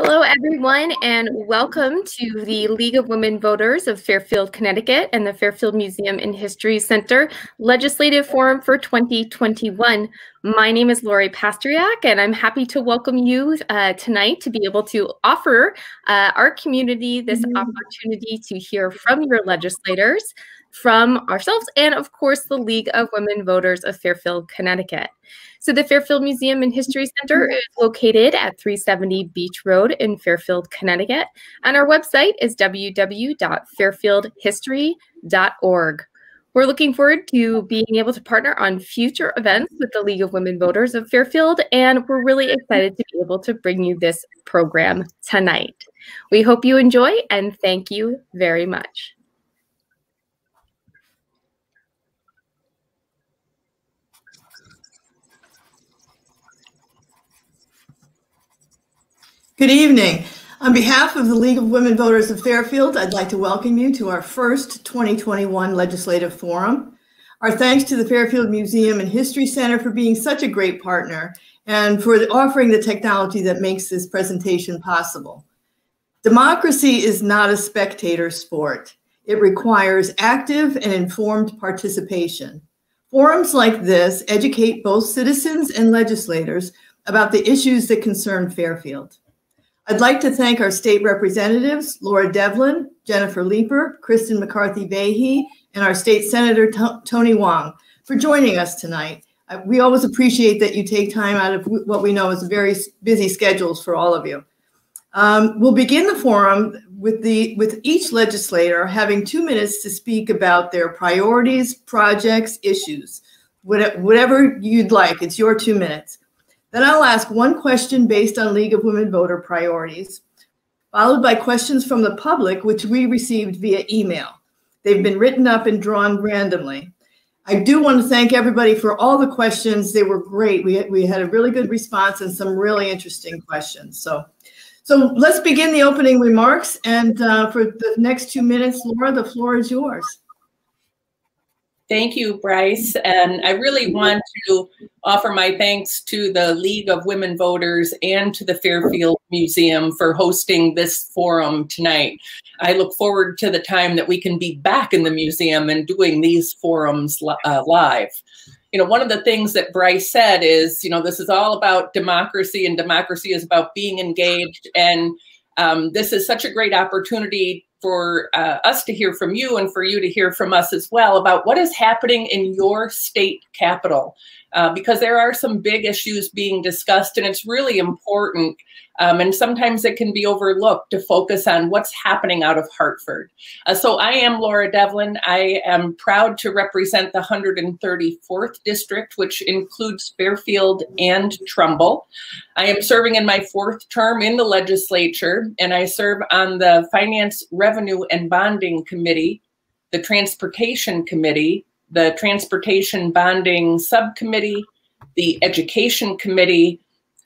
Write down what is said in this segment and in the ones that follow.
Hello, everyone, and welcome to the League of Women Voters of Fairfield, Connecticut and the Fairfield Museum and History Center Legislative Forum for 2021. My name is Lori Pastriak, and I'm happy to welcome you uh, tonight to be able to offer uh, our community this mm -hmm. opportunity to hear from your legislators, from ourselves, and of course, the League of Women Voters of Fairfield, Connecticut. So the Fairfield Museum and History Center mm-hmm. is located at 370 Beach Road in Fairfield, Connecticut, and our website is www.fairfieldhistory.org. We're looking forward to being able to partner on future events with the League of Women Voters of Fairfield, and we're really mm-hmm. excited to be able to bring you this program tonight. We hope you enjoy, and thank you very much. Good evening. On behalf of the League of Women Voters of Fairfield, I'd like to welcome you to our first 2021 Legislative Forum. Our thanks to the Fairfield Museum and History Center for being such a great partner and for offering the technology that makes this presentation possible. Democracy is not a spectator sport. It requires active and informed participation. Forums like this educate both citizens and legislators about the issues that concern Fairfield. I'd like to thank our state representatives, Laura Devlin, Jennifer Leeper, Kristen McCarthy Vahey, and our state senator, Tony Hwang, for joining us tonight. We always appreciate that you take time out of what we know is very busy schedules for all of you. Um, we'll begin the forum with, the, with each legislator having two minutes to speak about their priorities, projects, issues, whatever you'd like. It's your two minutes. Then I'll ask one question based on League of Women voter priorities, followed by questions from the public, which we received via email. They've been written up and drawn randomly. I do want to thank everybody for all the questions. They were great. We, we had a really good response and some really interesting questions. So, so let's begin the opening remarks. And uh, for the next two minutes, Laura, the floor is yours. Thank you, Bryce. And I really want to offer my thanks to the League of Women Voters and to the Fairfield Museum for hosting this forum tonight. I look forward to the time that we can be back in the museum and doing these forums uh, live. You know, one of the things that Bryce said is, you know, this is all about democracy and democracy is about being engaged. And um, this is such a great opportunity for uh, us to hear from you and for you to hear from us as well about what is happening in your state capital. Uh, because there are some big issues being discussed, and it's really important um, and sometimes it can be overlooked to focus on what's happening out of Hartford. Uh, so I am Laura Devlin. I am proud to represent the 134th district, which includes Fairfield and Trumbull. I am serving in my fourth term in the legislature, and I serve on the Finance, Revenue, and Bonding Committee, the Transportation Committee, the Transportation Bonding Subcommittee, the Education Committee,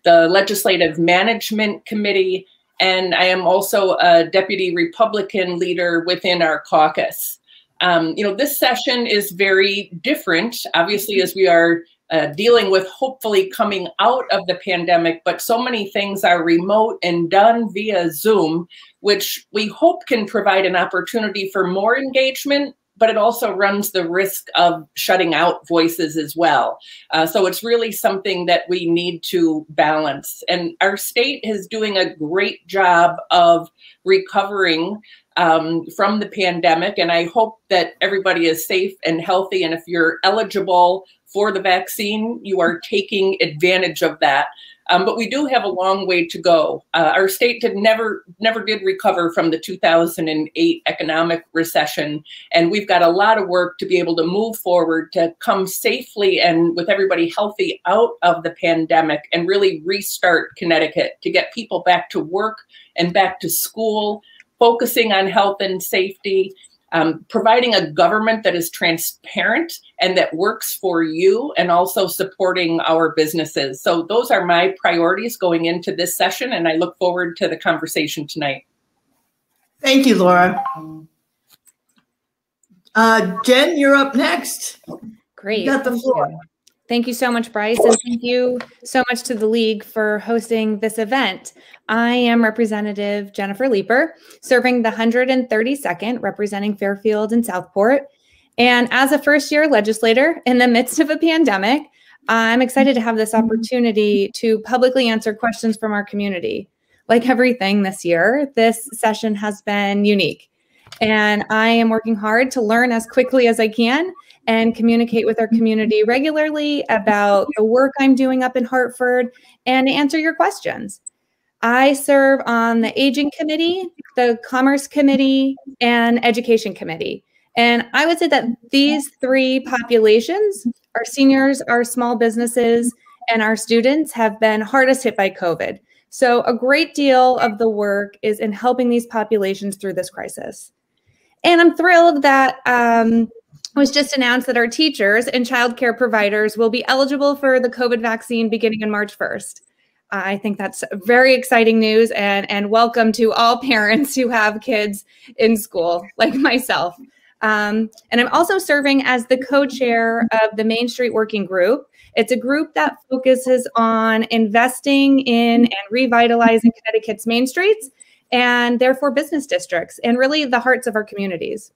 the Legislative Management Committee, and I am also a deputy Republican leader within our caucus. Um, you know, this session is very different, obviously, as we are uh, dealing with hopefully coming out of the pandemic, but so many things are remote and done via Zoom, which we hope can provide an opportunity for more engagement but it also runs the risk of shutting out voices as well. Uh, so it's really something that we need to balance. And our state is doing a great job of recovering um, from the pandemic. And I hope that everybody is safe and healthy. And if you're eligible for the vaccine, you are taking advantage of that. Um, but we do have a long way to go. Uh, our state did never never did recover from the 2008 economic recession, and we've got a lot of work to be able to move forward to come safely and with everybody healthy out of the pandemic and really restart Connecticut to get people back to work and back to school, focusing on health and safety um, providing a government that is transparent and that works for you and also supporting our businesses. So those are my priorities going into this session and I look forward to the conversation tonight. Thank you, Laura. Uh, Jen, you're up next. Great. You got the floor. Thank you so much, Bryce, and thank you so much to the League for hosting this event. I am Representative Jennifer Leeper, serving the 132nd, representing Fairfield and Southport. And as a first year legislator in the midst of a pandemic, I'm excited to have this opportunity to publicly answer questions from our community. Like everything this year, this session has been unique. And I am working hard to learn as quickly as I can and communicate with our community regularly about the work I'm doing up in Hartford and answer your questions. I serve on the Aging Committee, the Commerce Committee, and Education Committee. And I would say that these three populations, our seniors, our small businesses, and our students, have been hardest hit by COVID. So, a great deal of the work is in helping these populations through this crisis. And I'm thrilled that um, was just announced that our teachers and childcare providers will be eligible for the COVID vaccine beginning on March 1st. I think that's very exciting news and, and welcome to all parents who have kids in school, like myself. Um, and I'm also serving as the co chair of the Main Street Working Group. It's a group that focuses on investing in and revitalizing Connecticut's main streets and therefore business districts and really the hearts of our communities.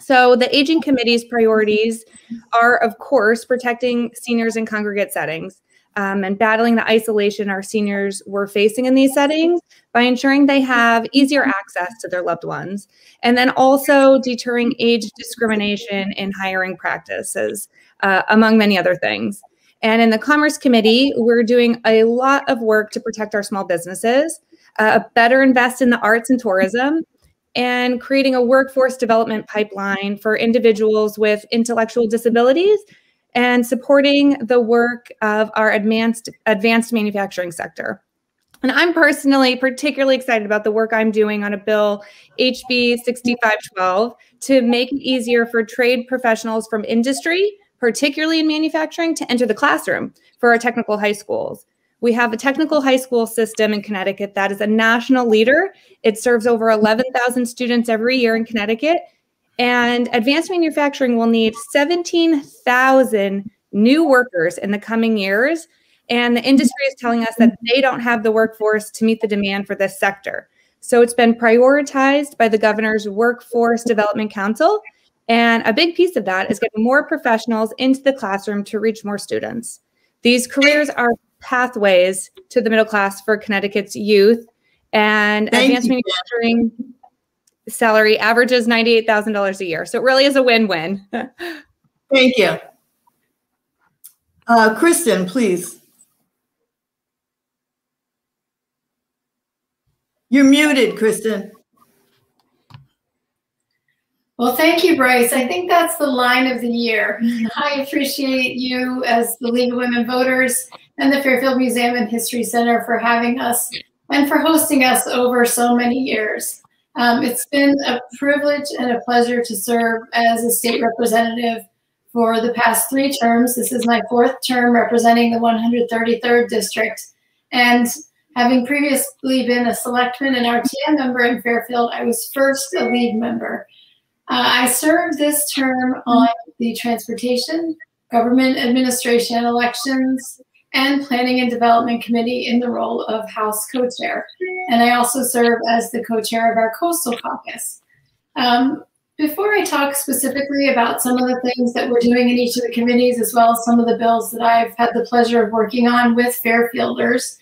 So, the Aging Committee's priorities are, of course, protecting seniors in congregate settings um, and battling the isolation our seniors were facing in these settings by ensuring they have easier access to their loved ones. And then also deterring age discrimination in hiring practices, uh, among many other things. And in the Commerce Committee, we're doing a lot of work to protect our small businesses, uh, better invest in the arts and tourism, and creating a workforce development pipeline for individuals with intellectual disabilities and supporting the work of our advanced advanced manufacturing sector. And I'm personally particularly excited about the work I'm doing on a bill, HB 6512, to make it easier for trade professionals from industry, particularly in manufacturing, to enter the classroom for our technical high schools. We have a technical high school system in Connecticut that is a national leader. It serves over 11,000 students every year in Connecticut. And advanced manufacturing will need 17,000 new workers in the coming years. And the industry is telling us that they don't have the workforce to meet the demand for this sector. So it's been prioritized by the governor's Workforce Development Council. And a big piece of that is getting more professionals into the classroom to reach more students. These careers are pathways to the middle class for Connecticut's youth. And Thank advanced you. manufacturing salary averages $98,000 a year. So it really is a win-win. Thank you. Uh, Kristen, please. You're muted, Kristen. Well, thank you, Bryce. I think that's the line of the year. I appreciate you as the League of Women Voters and the Fairfield Museum and History Center for having us and for hosting us over so many years. Um, it's been a privilege and a pleasure to serve as a state representative for the past three terms. This is my fourth term representing the 133rd district. And having previously been a selectman and RTM member in Fairfield, I was first a lead member. Uh, I served this term on the Transportation, Government Administration, Elections, and Planning and Development Committee in the role of House co-chair. And I also serve as the co-chair of our Coastal Caucus. Um, before I talk specifically about some of the things that we're doing in each of the committees, as well as some of the bills that I've had the pleasure of working on with Fairfielders,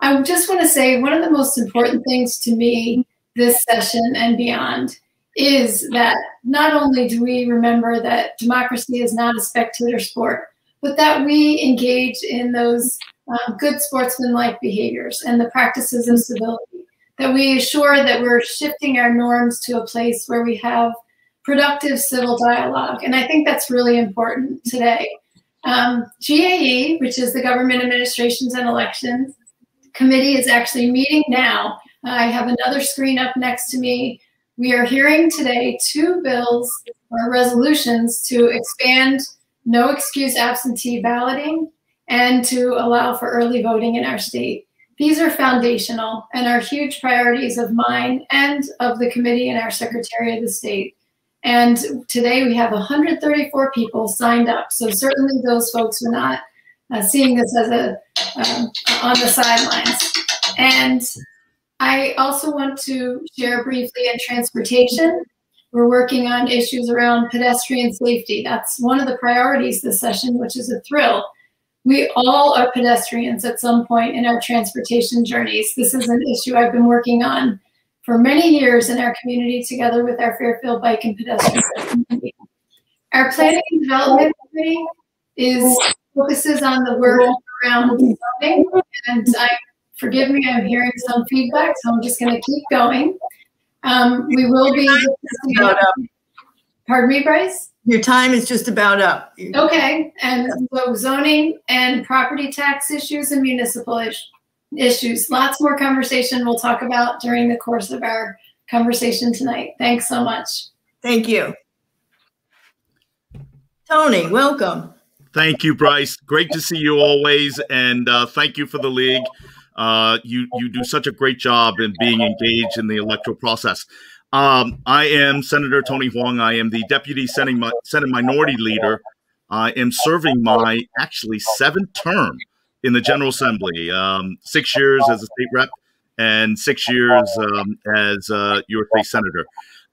I just want to say one of the most important things to me this session and beyond is that not only do we remember that democracy is not a spectator sport, but that we engage in those um, good sportsmanlike behaviors and the practices of civility, that we assure that we're shifting our norms to a place where we have productive civil dialogue. And I think that's really important today. Um, GAE, which is the Government Administrations and Elections Committee, is actually meeting now. I have another screen up next to me. We are hearing today two bills or resolutions to expand no excuse absentee balloting, and to allow for early voting in our state. These are foundational and are huge priorities of mine and of the committee and our Secretary of the State. And today we have 134 people signed up. So certainly those folks are not uh, seeing this as a um, on the sidelines. And I also want to share briefly in transportation. We're working on issues around pedestrian safety. That's one of the priorities this session, which is a thrill. We all are pedestrians at some point in our transportation journeys. This is an issue I've been working on for many years in our community together with our Fairfield Bike and Pedestrian Committee. Our Planning and Development Committee is focuses on the work around zoning, and I forgive me, I'm hearing some feedback, so I'm just going to keep going. Um, we will be. Pardon me, Bryce. Your time is just about up. Okay, and so zoning and property tax issues and municipal issues issues. Lots more conversation we'll talk about during the course of our conversation tonight. Thanks so much. Thank you. Tony, welcome. Thank you, Bryce. Great to see you always, and uh, thank you for the league. Uh, you you do such a great job in being engaged in the electoral process. Um, I am Senator Tony Hwang. I am the Deputy Senate, Senate Minority Leader. I am serving my actually seventh term in the General Assembly. Um, six years as a state rep and six years um, as uh, your state senator.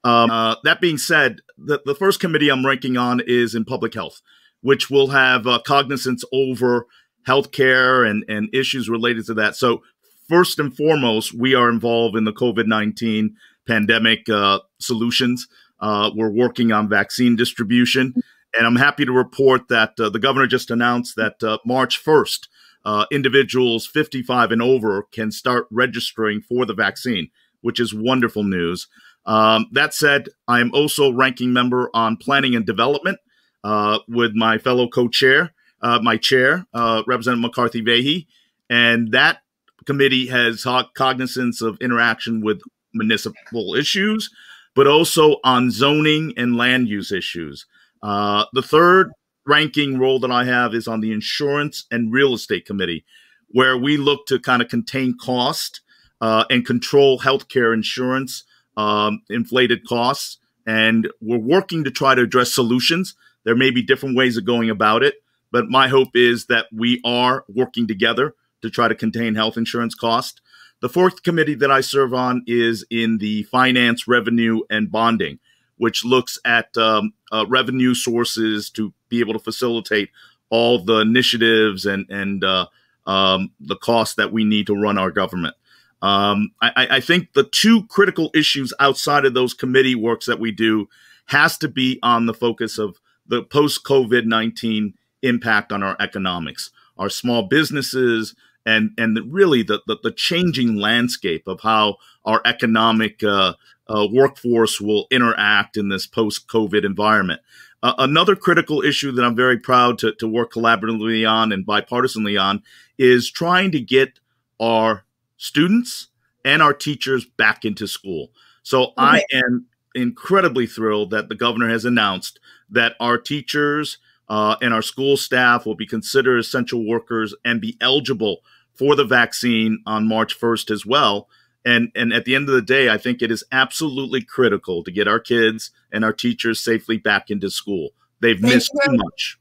Um, uh, that being said, the, the first committee I'm ranking on is in public health, which will have uh, cognizance over healthcare and, and issues related to that. So, first and foremost, we are involved in the COVID 19 pandemic uh, solutions. Uh, we're working on vaccine distribution. And I'm happy to report that uh, the governor just announced that uh, March 1st, uh, individuals 55 and over can start registering for the vaccine, which is wonderful news. Um, that said, I am also ranking member on planning and development uh, with my fellow co-chair, uh, my chair, uh, Representative McCarthy Vahey, and that committee has cognizance of interaction with municipal issues, but also on zoning and land use issues. Uh, the third ranking role that I have is on the insurance and real estate committee, where we look to kind of contain cost uh, and control healthcare insurance um, inflated costs. And we're working to try to address solutions. There may be different ways of going about it, but my hope is that we are working together to try to contain health insurance cost. The fourth committee that I serve on is in the finance, revenue, and bonding, which looks at um, uh, revenue sources to be able to facilitate all the initiatives and and uh, um, the costs that we need to run our government. Um, I, I, think the two critical issues outside of those committee works that we do has to be on the focus of the post COVID nineteen impact on our economics, our small businesses, and and really the, the, the changing landscape of how our economic uh, uh, workforce will interact in this post COVID environment. Uh, another critical issue that I'm very proud to, to work collaboratively on and bipartisanly on is trying to get our students and our teachers back into school. So okay. I am incredibly thrilled that the governor has announced that our teachers uh, and our school staff will be considered essential workers and be eligible for the vaccine on March 1st as well. And and at the end of the day, I think it is absolutely critical to get our kids and our teachers safely back into school. They've Thank missed too much.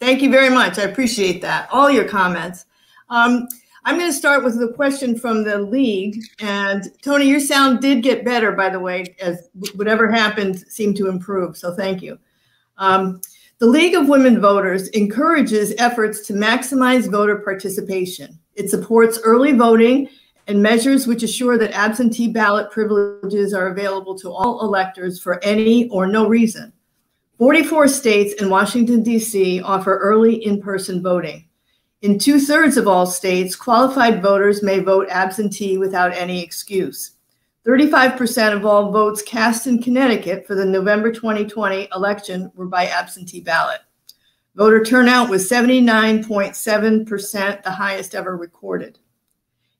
Thank you very much. I appreciate that. All your comments. Um, I'm going to start with the question from the league. And Tony, your sound did get better, by the way, as whatever happened seemed to improve. So thank you. Um, the League of Women Voters encourages efforts to maximize voter participation. It supports early voting and measures which assure that absentee ballot privileges are available to all electors for any or no reason. 44 states and Washington, D.C. offer early in person voting. In two thirds of all states, qualified voters may vote absentee without any excuse. 35% of all votes cast in Connecticut for the November 2020 election were by absentee ballot. Voter turnout was 79.7%, the highest ever recorded.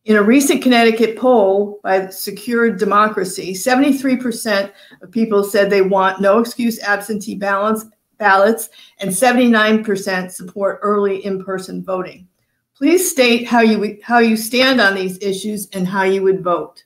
In a recent Connecticut poll by Secure Democracy, 73% of people said they want no excuse absentee ballots, ballots and 79% support early in-person voting. Please state how you, how you stand on these issues and how you would vote.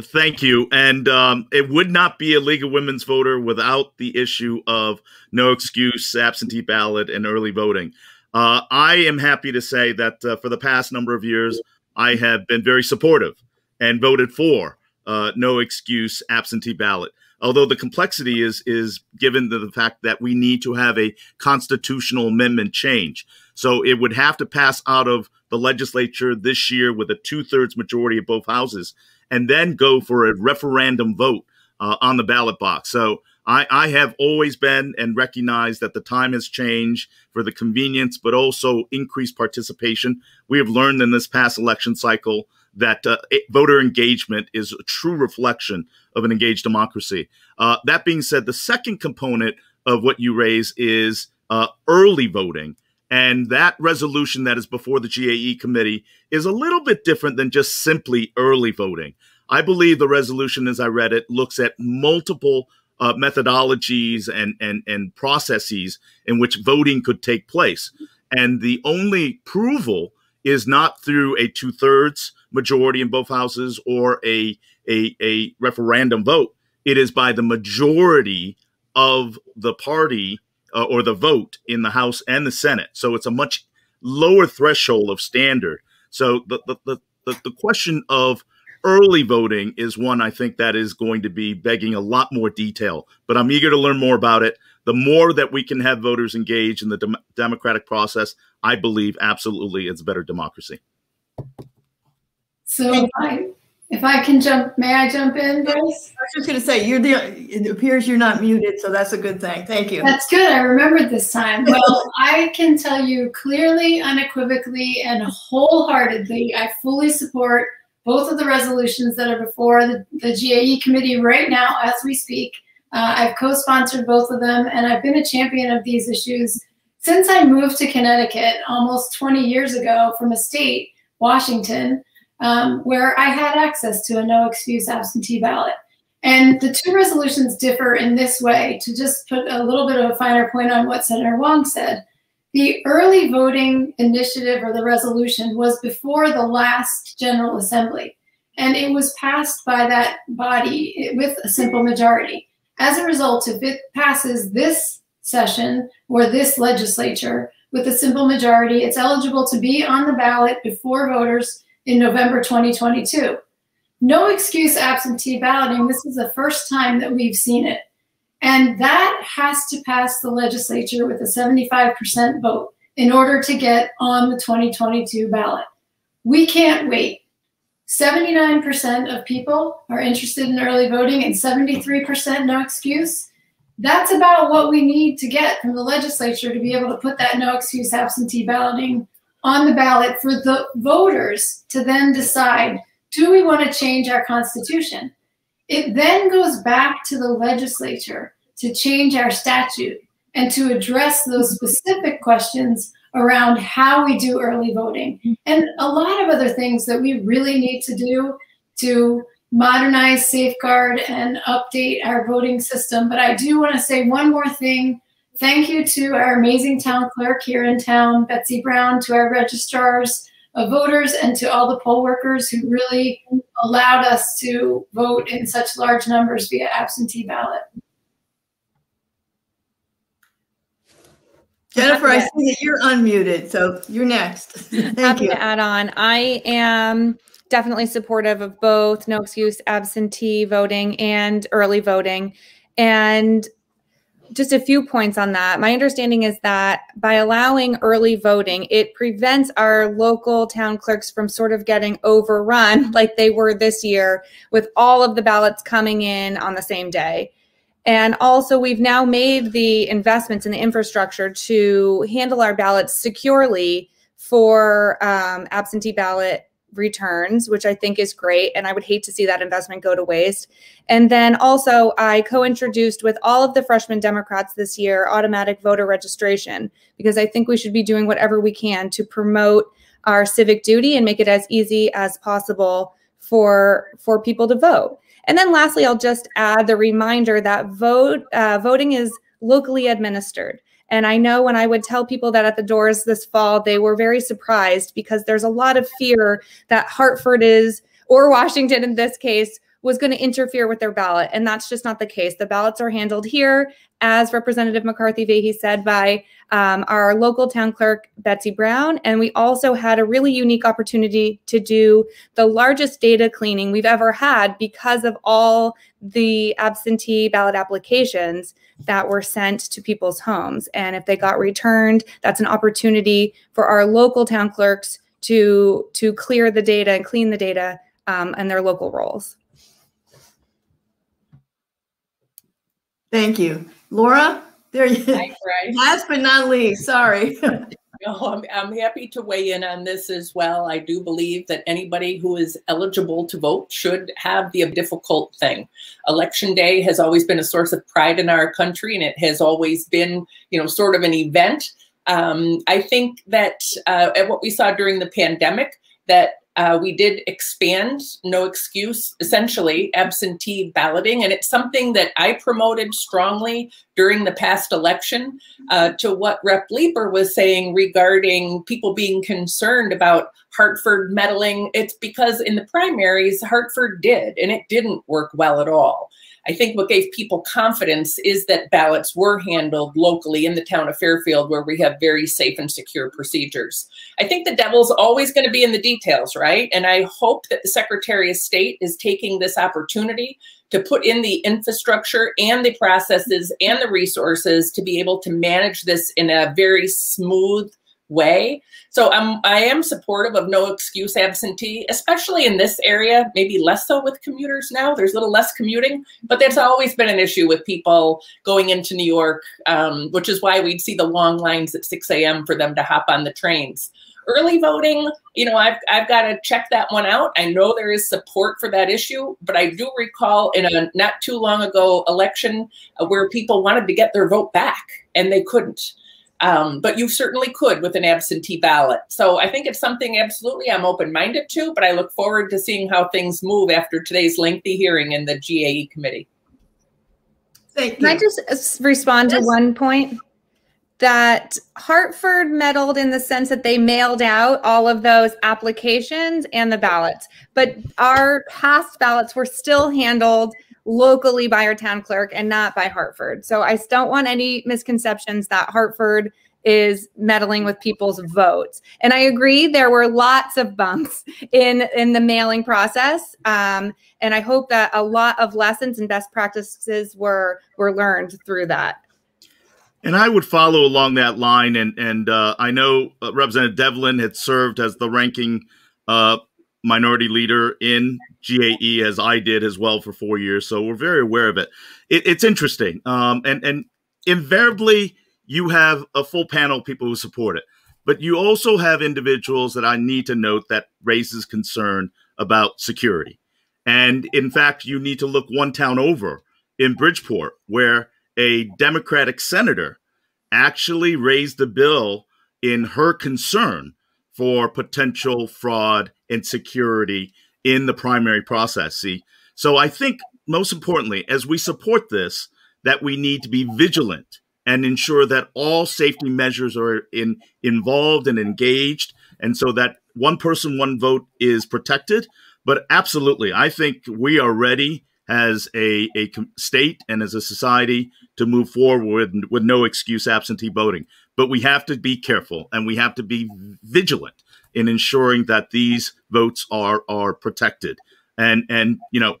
Thank you. And um, it would not be a League of Women's Voter without the issue of no excuse, absentee ballot, and early voting. Uh, I am happy to say that uh, for the past number of years, I have been very supportive and voted for uh, no excuse absentee ballot. Although the complexity is is given the fact that we need to have a constitutional amendment change, so it would have to pass out of the legislature this year with a two thirds majority of both houses and then go for a referendum vote uh, on the ballot box. So I, I, have always been and recognized that the time has changed for the convenience, but also increased participation. We have learned in this past election cycle that uh, voter engagement is a true reflection of an engaged democracy. Uh, that being said, the second component of what you raise is uh, early voting. And that resolution that is before the GAE committee is a little bit different than just simply early voting. I believe the resolution, as I read it, looks at multiple uh, methodologies and, and, and processes in which voting could take place. And the only approval is not through a two thirds majority in both houses or a, a, a referendum vote. It is by the majority of the party uh, or the vote in the House and the Senate. So it's a much lower threshold of standard. So the, the, the, the, question of early voting is one I think that is going to be begging a lot more detail, but I'm eager to learn more about it. The more that we can have voters engaged in the dem- democratic process, I believe absolutely it's better democracy. So if I, can jump, may I jump in, Grace? I was just going to say, you're the, it appears you're not muted, so that's a good thing. Thank you. That's good. I remembered this time. Well, I can tell you clearly, unequivocally, and wholeheartedly, I fully support both of the resolutions that are before the, the GAE committee right now as we speak. Uh, I've co-sponsored both of them, and I've been a champion of these issues since I moved to Connecticut almost 20 years ago from a state, Washington, um, where I had access to a no excuse absentee ballot. And the two resolutions differ in this way, to just put a little bit of a finer point on what Senator Hwang said. The early voting initiative or the resolution was before the last General Assembly, and it was passed by that body with a simple majority. As a result, if it passes this session or this legislature with a simple majority, it's eligible to be on the ballot before voters in November 2022. No excuse absentee balloting. This is the first time that we've seen it. And that has to pass the legislature with a 75% vote in order to get on the 2022 ballot. We can't wait. 79% of people are interested in early voting and 73% no excuse. That's about what we need to get from the legislature to be able to put that no excuse absentee balloting on the ballot for the voters to then decide do we want to change our constitution? It then goes back to the legislature to change our statute and to address those specific questions around how we do early voting and a lot of other things that we really need to do to modernize, safeguard, and update our voting system. But I do want to say one more thing Thank you to our amazing town clerk here in town, Betsy Browne, to our registrars of voters, and to all the poll workers who really allowed us to vote in such large numbers via absentee ballot. Jennifer, I see that you're unmuted, so you're next. Thank Happy you. to add on. I am definitely supportive of both no excuse absentee voting and early voting. And just a few points on that. My understanding is that by allowing early voting, it prevents our local town clerks from sort of getting overrun like they were this year with all of the ballots coming in on the same day. And also, we've now made the investments in the infrastructure to handle our ballots securely for um, absentee ballot returns, which I think is great. And I would hate to see that investment go to waste. And then also, I co introduced with all of the freshman Democrats this year automatic voter registration because I think we should be doing whatever we can to promote our civic duty and make it as easy as possible for for people to vote. And then lastly, I'll just add the reminder that vote uh, voting is locally administered. And I know when I would tell people that at the doors this fall, they were very surprised because there's a lot of fear that Hartford is, or Washington in this case, was going to interfere with their ballot. And that's just not the case. The ballots are handled here, as Representative McCarthy Vahey said, by um, our local town clerk, Betsy Browne. And we also had a really unique opportunity to do the largest data cleaning we've ever had because of all the absentee ballot applications that were sent to people's homes. And if they got returned, that's an opportunity for our local town clerks to, to clear the data and clean the data um, and their local rolls. Thank you. Laura, there you Hi, Last but not least, sorry. No, I'm, I'm happy to weigh in on this as well. I do believe that anybody who is eligible to vote should have the difficult thing. Election day has always been a source of pride in our country, and it has always been, you know, sort of an event. Um, I think that uh, at what we saw during the pandemic, that uh, we did expand no excuse, essentially absentee balloting, and it's something that I promoted strongly during the past election uh, to what Rep. Leeper was saying regarding people being concerned about Hartford meddling. It's because in the primaries, Hartford did, and it didn't work well at all. I think what gave people confidence is that ballots were handled locally in the town of Fairfield, where we have very safe and secure procedures. I think the devil's always going to be in the details, right? And I hope that the Secretary of State is taking this opportunity to put in the infrastructure and the processes and the resources to be able to manage this in a very smooth way. So I'm, I am supportive of no excuse absentee, especially in this area, maybe less so with commuters now. There's a little less commuting, but that's always been an issue with people going into New York, um, which is why we'd see the long lines at 6 a.m. for them to hop on the trains. Early voting, you know, I've, I've got to check that one out. I know there is support for that issue, but I do recall in a not too long ago election uh, where people wanted to get their vote back and they couldn't. Um, but you certainly could with an absentee ballot. So I think it's something absolutely I'm open minded to, but I look forward to seeing how things move after today's lengthy hearing in the GAE committee. Thank you. Can I just uh, respond yes. to one point? That Hartford meddled in the sense that they mailed out all of those applications and the ballots, but our past ballots were still handled locally by our town clerk and not by Hartford. So I don't want any misconceptions that Hartford is meddling with people's votes. And I agree there were lots of bumps in in the mailing process. Um, and I hope that a lot of lessons and best practices were were learned through that. And I would follow along that line. And and uh, I know uh, Representative Devlin had served as the ranking uh, minority leader in GAE as I did as well for four years. So we're very aware of it. it it's interesting. Um, and, and invariably, you have a full panel of people who support it. But you also have individuals that I need to note that raises concern about security. And in fact, you need to look one town over in Bridgeport, where a Democratic senator actually raised a bill in her concern for potential fraud and security in the primary process. See, so I think most importantly, as we support this, that we need to be vigilant and ensure that all safety measures are in, involved and engaged, and so that one person, one vote is protected. But absolutely, I think we are ready as a, a state and as a society to move forward with, with no excuse absentee voting. But we have to be careful and we have to be vigilant in ensuring that these votes are are protected. And and you know,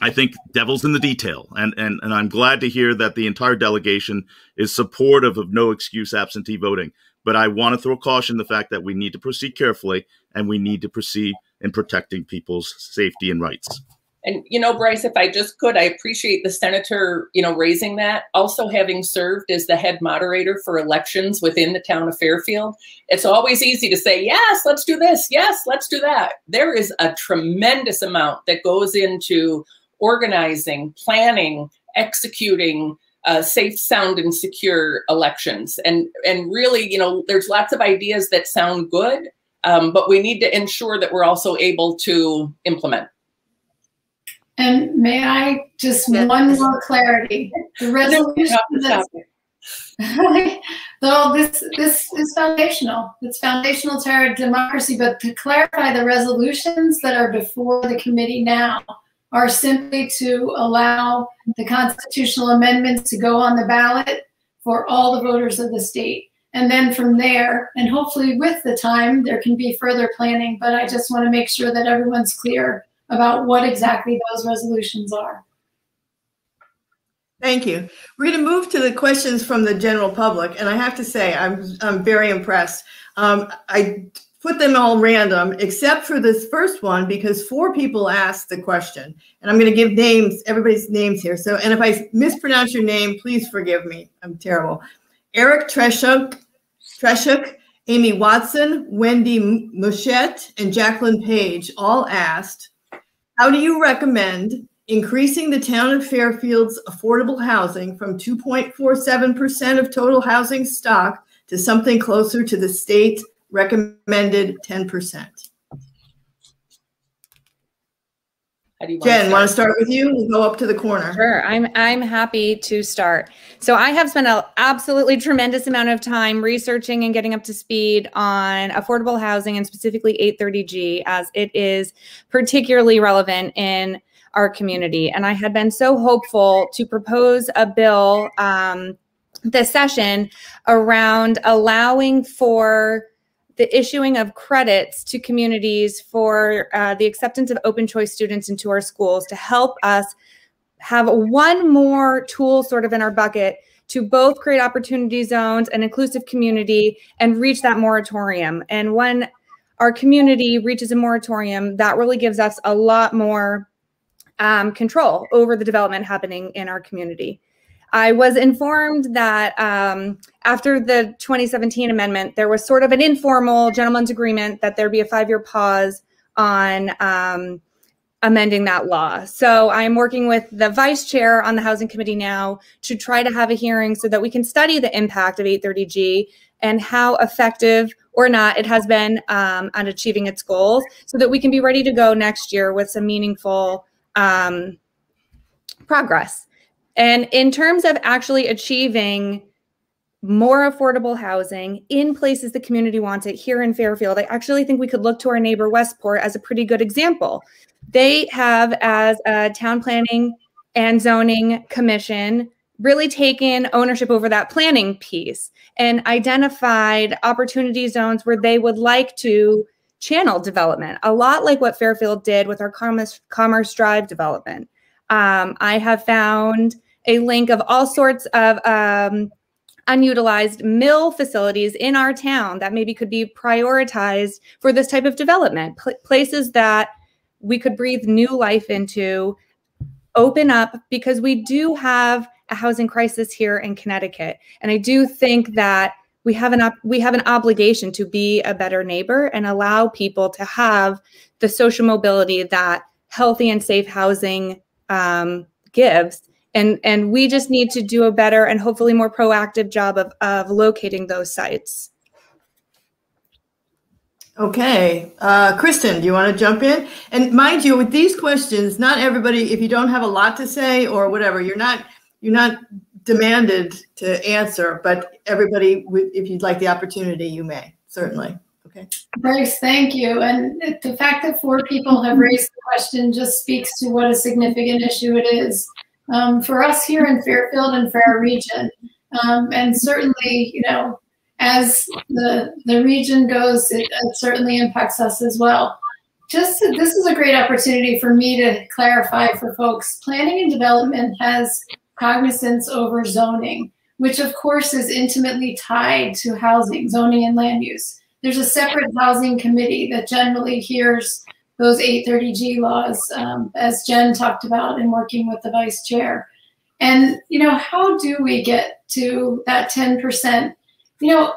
I think devil's in the detail. And and and I'm glad to hear that the entire delegation is supportive of no excuse absentee voting. But I want to throw caution the fact that we need to proceed carefully and we need to proceed in protecting people's safety and rights. And you know, Bryce, if I just could, I appreciate the senator, you know, raising that. Also, having served as the head moderator for elections within the town of Fairfield, it's always easy to say, "Yes, let's do this. Yes, let's do that." There is a tremendous amount that goes into organizing, planning, executing uh, safe, sound, and secure elections. And and really, you know, there's lots of ideas that sound good, um, but we need to ensure that we're also able to implement. And may I just yes. one more clarity? The resolution Though this this is foundational. It's foundational to our democracy. But to clarify, the resolutions that are before the committee now are simply to allow the constitutional amendments to go on the ballot for all the voters of the state. And then from there, and hopefully with the time, there can be further planning, but I just want to make sure that everyone's clear about what exactly those resolutions are. Thank you. We're going to move to the questions from the general public, and I have to say I'm I'm very impressed. Um, I put them all random except for this first one because four people asked the question, and I'm going to give names, everybody's names here. So, and if I mispronounce your name, please forgive me. I'm terrible. Eric Treshuk, Treshuk, Amy Watson, Wendy Muschette, and Jacqueline Page all asked, "How do you recommend?" increasing the town of Fairfield's affordable housing from 2.47% of total housing stock to something closer to the state recommended 10%. How do you want Jen, to want to start with you? We'll go up to the corner. Sure, I'm I'm happy to start. So I have spent an absolutely tremendous amount of time researching and getting up to speed on affordable housing and specifically 830G as it is particularly relevant in our community. And I had been so hopeful to propose a bill um, this session around allowing for the issuing of credits to communities for uh, the acceptance of open choice students into our schools to help us have one more tool sort of in our bucket to both create opportunity zones and inclusive community and reach that moratorium. And when our community reaches a moratorium, that really gives us a lot more um, control over the development happening in our community. I was informed that um, after the 2017 amendment, there was sort of an informal gentleman's agreement that there be a five year pause on um, amending that law. So I'm working with the vice chair on the housing committee now to try to have a hearing so that we can study the impact of 830G and how effective or not it has been um, on achieving its goals so that we can be ready to go next year with some meaningful um, progress. And in terms of actually achieving more affordable housing in places the community wants it here in Fairfield, I actually think we could look to our neighbor Westport as a pretty good example. They have, as a town planning and zoning commission, really taken ownership over that planning piece and identified opportunity zones where they would like to channel development, a lot like what Fairfield did with our Commerce, Commerce Drive development. Um, I have found a link of all sorts of um, unutilized mill facilities in our town that maybe could be prioritized for this type of development, P places that we could breathe new life into, open up, because we do have a housing crisis here in Connecticut. And I do think that we have an we have an obligation to be a better neighbor and allow people to have the social mobility that healthy and safe housing um, gives and and we just need to do a better and hopefully more proactive job of, of locating those sites okay uh, kristen do you want to jump in and mind you with these questions not everybody if you don't have a lot to say or whatever you're not you're not demanded to answer, but everybody, if you'd like the opportunity, you may, certainly. Okay. Grace, thank you. And the fact that four people have raised the question just speaks to what a significant issue it is um, for us here in Fairfield and for our region. Um, and certainly, you know, as the, the region goes, it, it certainly impacts us as well. Just this is a great opportunity for me to clarify for folks. Planning and development has cognizance over zoning, which of course is intimately tied to housing, zoning and land use. There's a separate housing committee that generally hears those 830G laws, um, as Jen talked about in working with the vice chair. And, you know, how do we get to that 10%? You know,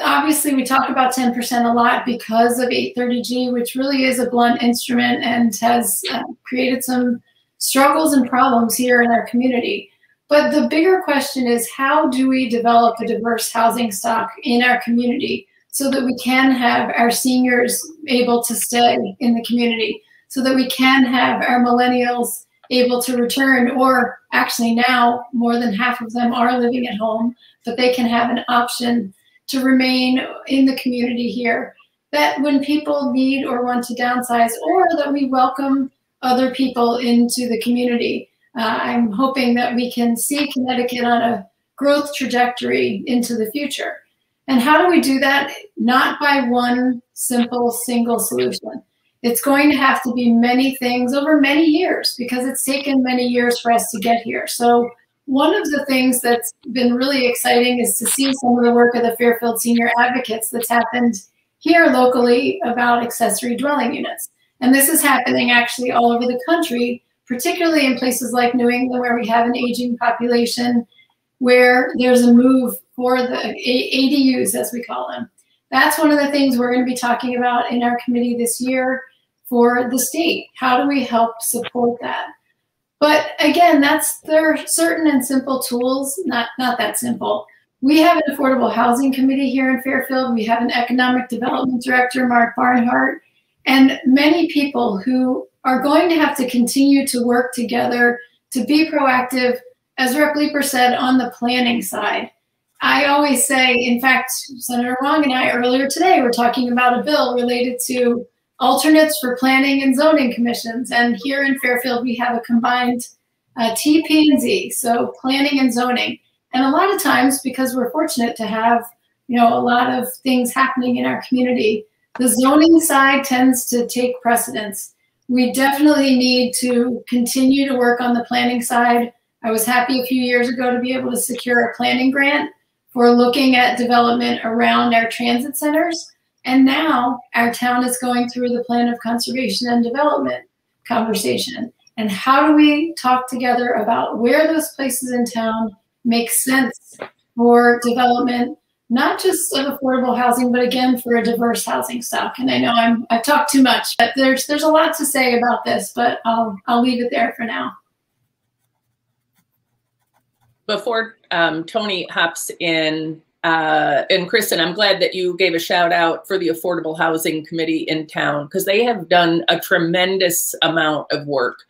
obviously we talk about 10% a lot because of 830G, which really is a blunt instrument and has uh, created some struggles and problems here in our community. But the bigger question is how do we develop a diverse housing stock in our community so that we can have our seniors able to stay in the community, so that we can have our millennials able to return, or actually now more than half of them are living at home, but they can have an option to remain in the community here. That when people need or want to downsize, or that we welcome other people into the community. Uh, I'm hoping that we can see Connecticut on a growth trajectory into the future. And how do we do that? Not by one simple single solution. It's going to have to be many things over many years because it's taken many years for us to get here. So one of the things that's been really exciting is to see some of the work of the Fairfield Senior Advocates that's happened here locally about accessory dwelling units. And this is happening actually all over the country, particularly in places like New England where we have an aging population, where there's a move for the ADUs, as we call them. That's one of the things we're going to be talking about in our committee this year for the state. How do we help support that? But again, that's there are certain and simple tools, not not that simple. We have an affordable housing committee here in Fairfield. We have an economic development director, Mark Barnhart, and many people who are going to have to continue to work together to be proactive, as Rep. Leeper said, on the planning side. I always say, in fact, Senator Hwang and I earlier today were talking about a bill related to alternates for planning and zoning commissions. And here in Fairfield, we have a combined uh, TP and Z, so planning and zoning. And a lot of times, because we're fortunate to have, you know, a lot of things happening in our community, the zoning side tends to take precedence. We definitely need to continue to work on the planning side. I was happy a few years ago to be able to secure a planning grant for looking at development around our transit centers. And now our town is going through the plan of conservation and development conversation. And how do we talk together about where those places in town make sense for development, not just of affordable housing, but again for a diverse housing stock. And I know I'm I've talked too much, but there's there's a lot to say about this, but I'll I'll leave it there for now. Before um, Tony hops in, uh, and Cristin, I'm glad that you gave a shout out for the Affordable Housing Committee in town because they have done a tremendous amount of work.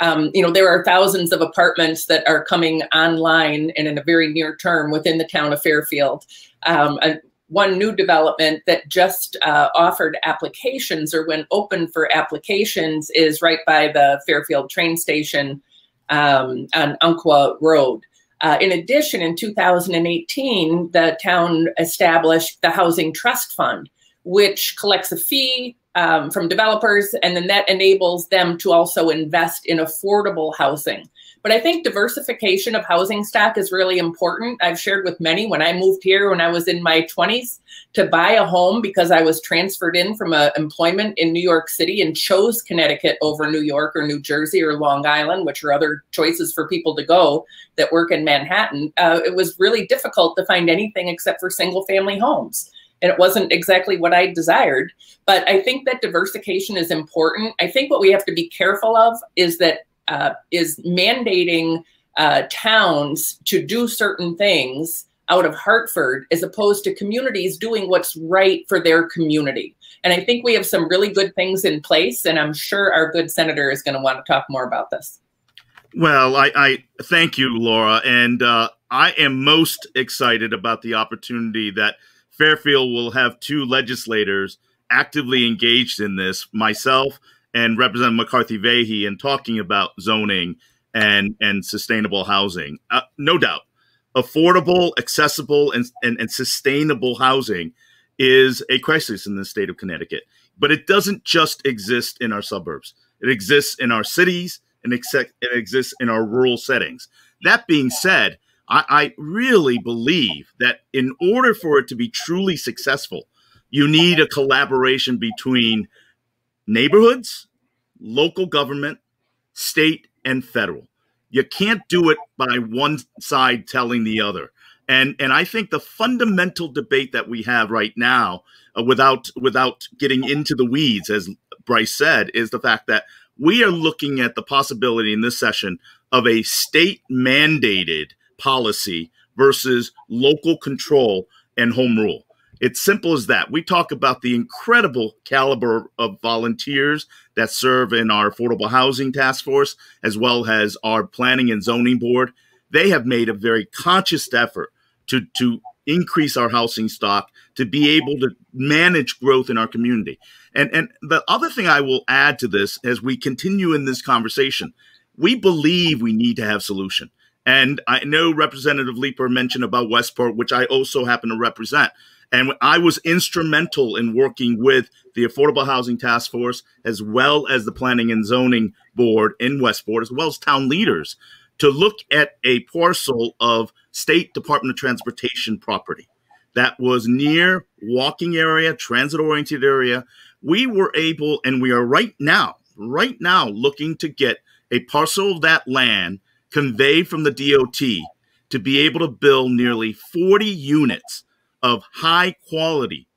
Um, you know, there are thousands of apartments that are coming online and in a very near term within the town of Fairfield. Um, a, one new development that just uh, offered applications or went open for applications is right by the Fairfield train station um, on Unquowa Road. Uh, in addition, in 2018, the town established the Housing Trust Fund, which collects a fee um, from developers, and then that enables them to also invest in affordable housing. But I think diversification of housing stock is really important. I've shared with many when I moved here when I was in my 20s to buy a home because I was transferred in from a employment in New York City and chose Connecticut over New York or New Jersey or Long Island, which are other choices for people to go that work in Manhattan. Uh, it was really difficult to find anything except for single family homes and it wasn't exactly what I desired. But I think that diversification is important. I think what we have to be careful of is that uh, is mandating uh, towns to do certain things out of Hartford as opposed to communities doing what's right for their community. And I think we have some really good things in place, and I'm sure our good senator is going to want to talk more about this. Well, I, I thank you, Laura, and uh, I am most excited about the opportunity that Fairfield will have two legislators actively engaged in this, myself and Representative McCarthy Vahey, and talking about zoning and, and sustainable housing. Uh, no doubt, affordable, accessible, and, and, and sustainable housing is a crisis in the state of Connecticut. But it doesn't just exist in our suburbs. It exists in our cities and it exists in our rural settings. That being said, I, I really believe that in order for it to be truly successful, you need a collaboration between neighborhoods, local government, state, and federal. You can't do it by one side telling the other. And and I think the fundamental debate that we have right now, uh, without without getting into the weeds, as Bryce said, is the fact that we are looking at the possibility in this session of a state mandated policy versus local control and home rule. It's simple as that. We talk about the incredible caliber of volunteers that serve in our affordable housing task force, as well as our planning and zoning board. They have made a very conscious effort to, to increase our housing stock, to be able to manage growth in our community. And, and the other thing I will add to this as we continue in this conversation, we believe we need to have solution. And I know Representative Leeper mentioned about Westport, which I also happen to represent. And I was instrumental in working with the Affordable Housing Task Force, as well as the Planning and Zoning Board in Westport, as well as town leaders, to look at a parcel of State Department of Transportation property that was near walking area, transit oriented area. We were able, and we are right now, right now, looking to get a parcel of that land conveyed from the DOT to be able to build nearly 40 units of high quality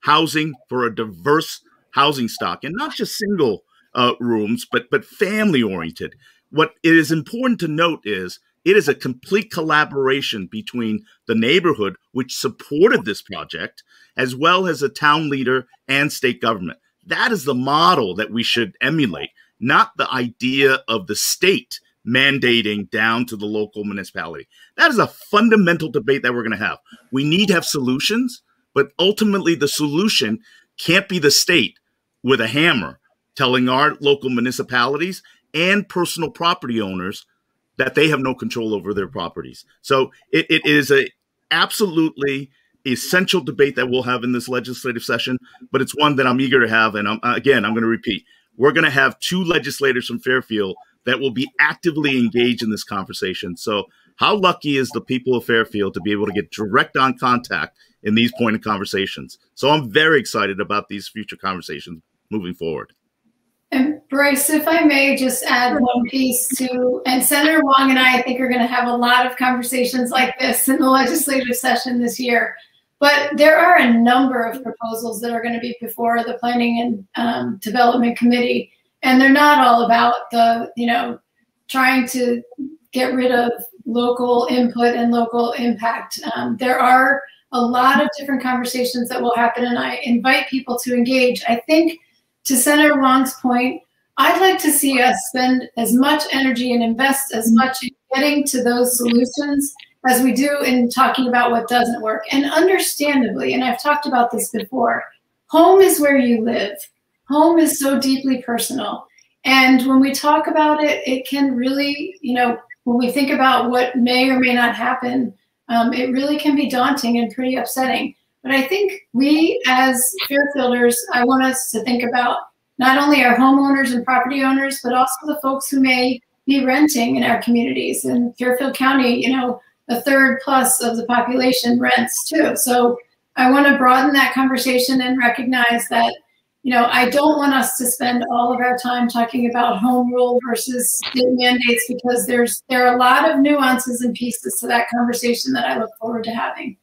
housing for a diverse housing stock and not just single uh, rooms, but but family oriented. What it is important to note is it is a complete collaboration between the neighborhood, which supported this project, as well as a town leader and state government. That is the model that we should emulate, not the idea of the state mandating down to the local municipality. That is a fundamental debate that we're going to have. We need to have solutions, but ultimately the solution can't be the state with a hammer telling our local municipalities and personal property owners that they have no control over their properties. So it, it is a absolutely essential debate that we'll have in this legislative session, but it's one that I'm eager to have. And I'm, again, I'm going to repeat, we're going to have two legislators from Fairfield that will be actively engaged in this conversation. So how lucky is the people of Fairfield to be able to get direct on contact in these point of conversations? So I'm very excited about these future conversations moving forward. And Bryce, if I may just add one piece to, and Senator Hwang and I, I think are going to have a lot of conversations like this in the legislative session this year. But there are a number of proposals that are going to be before the Planning and um, Development Committee, and they're not all about the, you know, trying to get rid of local input and local impact. Um, there are a lot of different conversations that will happen, and I invite people to engage. I think to Senator Hwang's point, I'd like to see us spend as much energy and invest as much in getting to those solutions as we do in talking about what doesn't work. And understandably, and I've talked about this before, home is where you live. Home is so deeply personal. And when we talk about it, it can really, you know, when we think about what may or may not happen, um, it really can be daunting and pretty upsetting. But I think we as Fairfielders, I want us to think about not only our homeowners and property owners, but also the folks who may be renting in our communities. In Fairfield County, you know, a third plus of the population rents too. So I want to broaden that conversation and recognize that, you know, I don't want us to spend all of our time talking about home rule versus state mandates because there's there are a lot of nuances and pieces to that conversation that I look forward to having.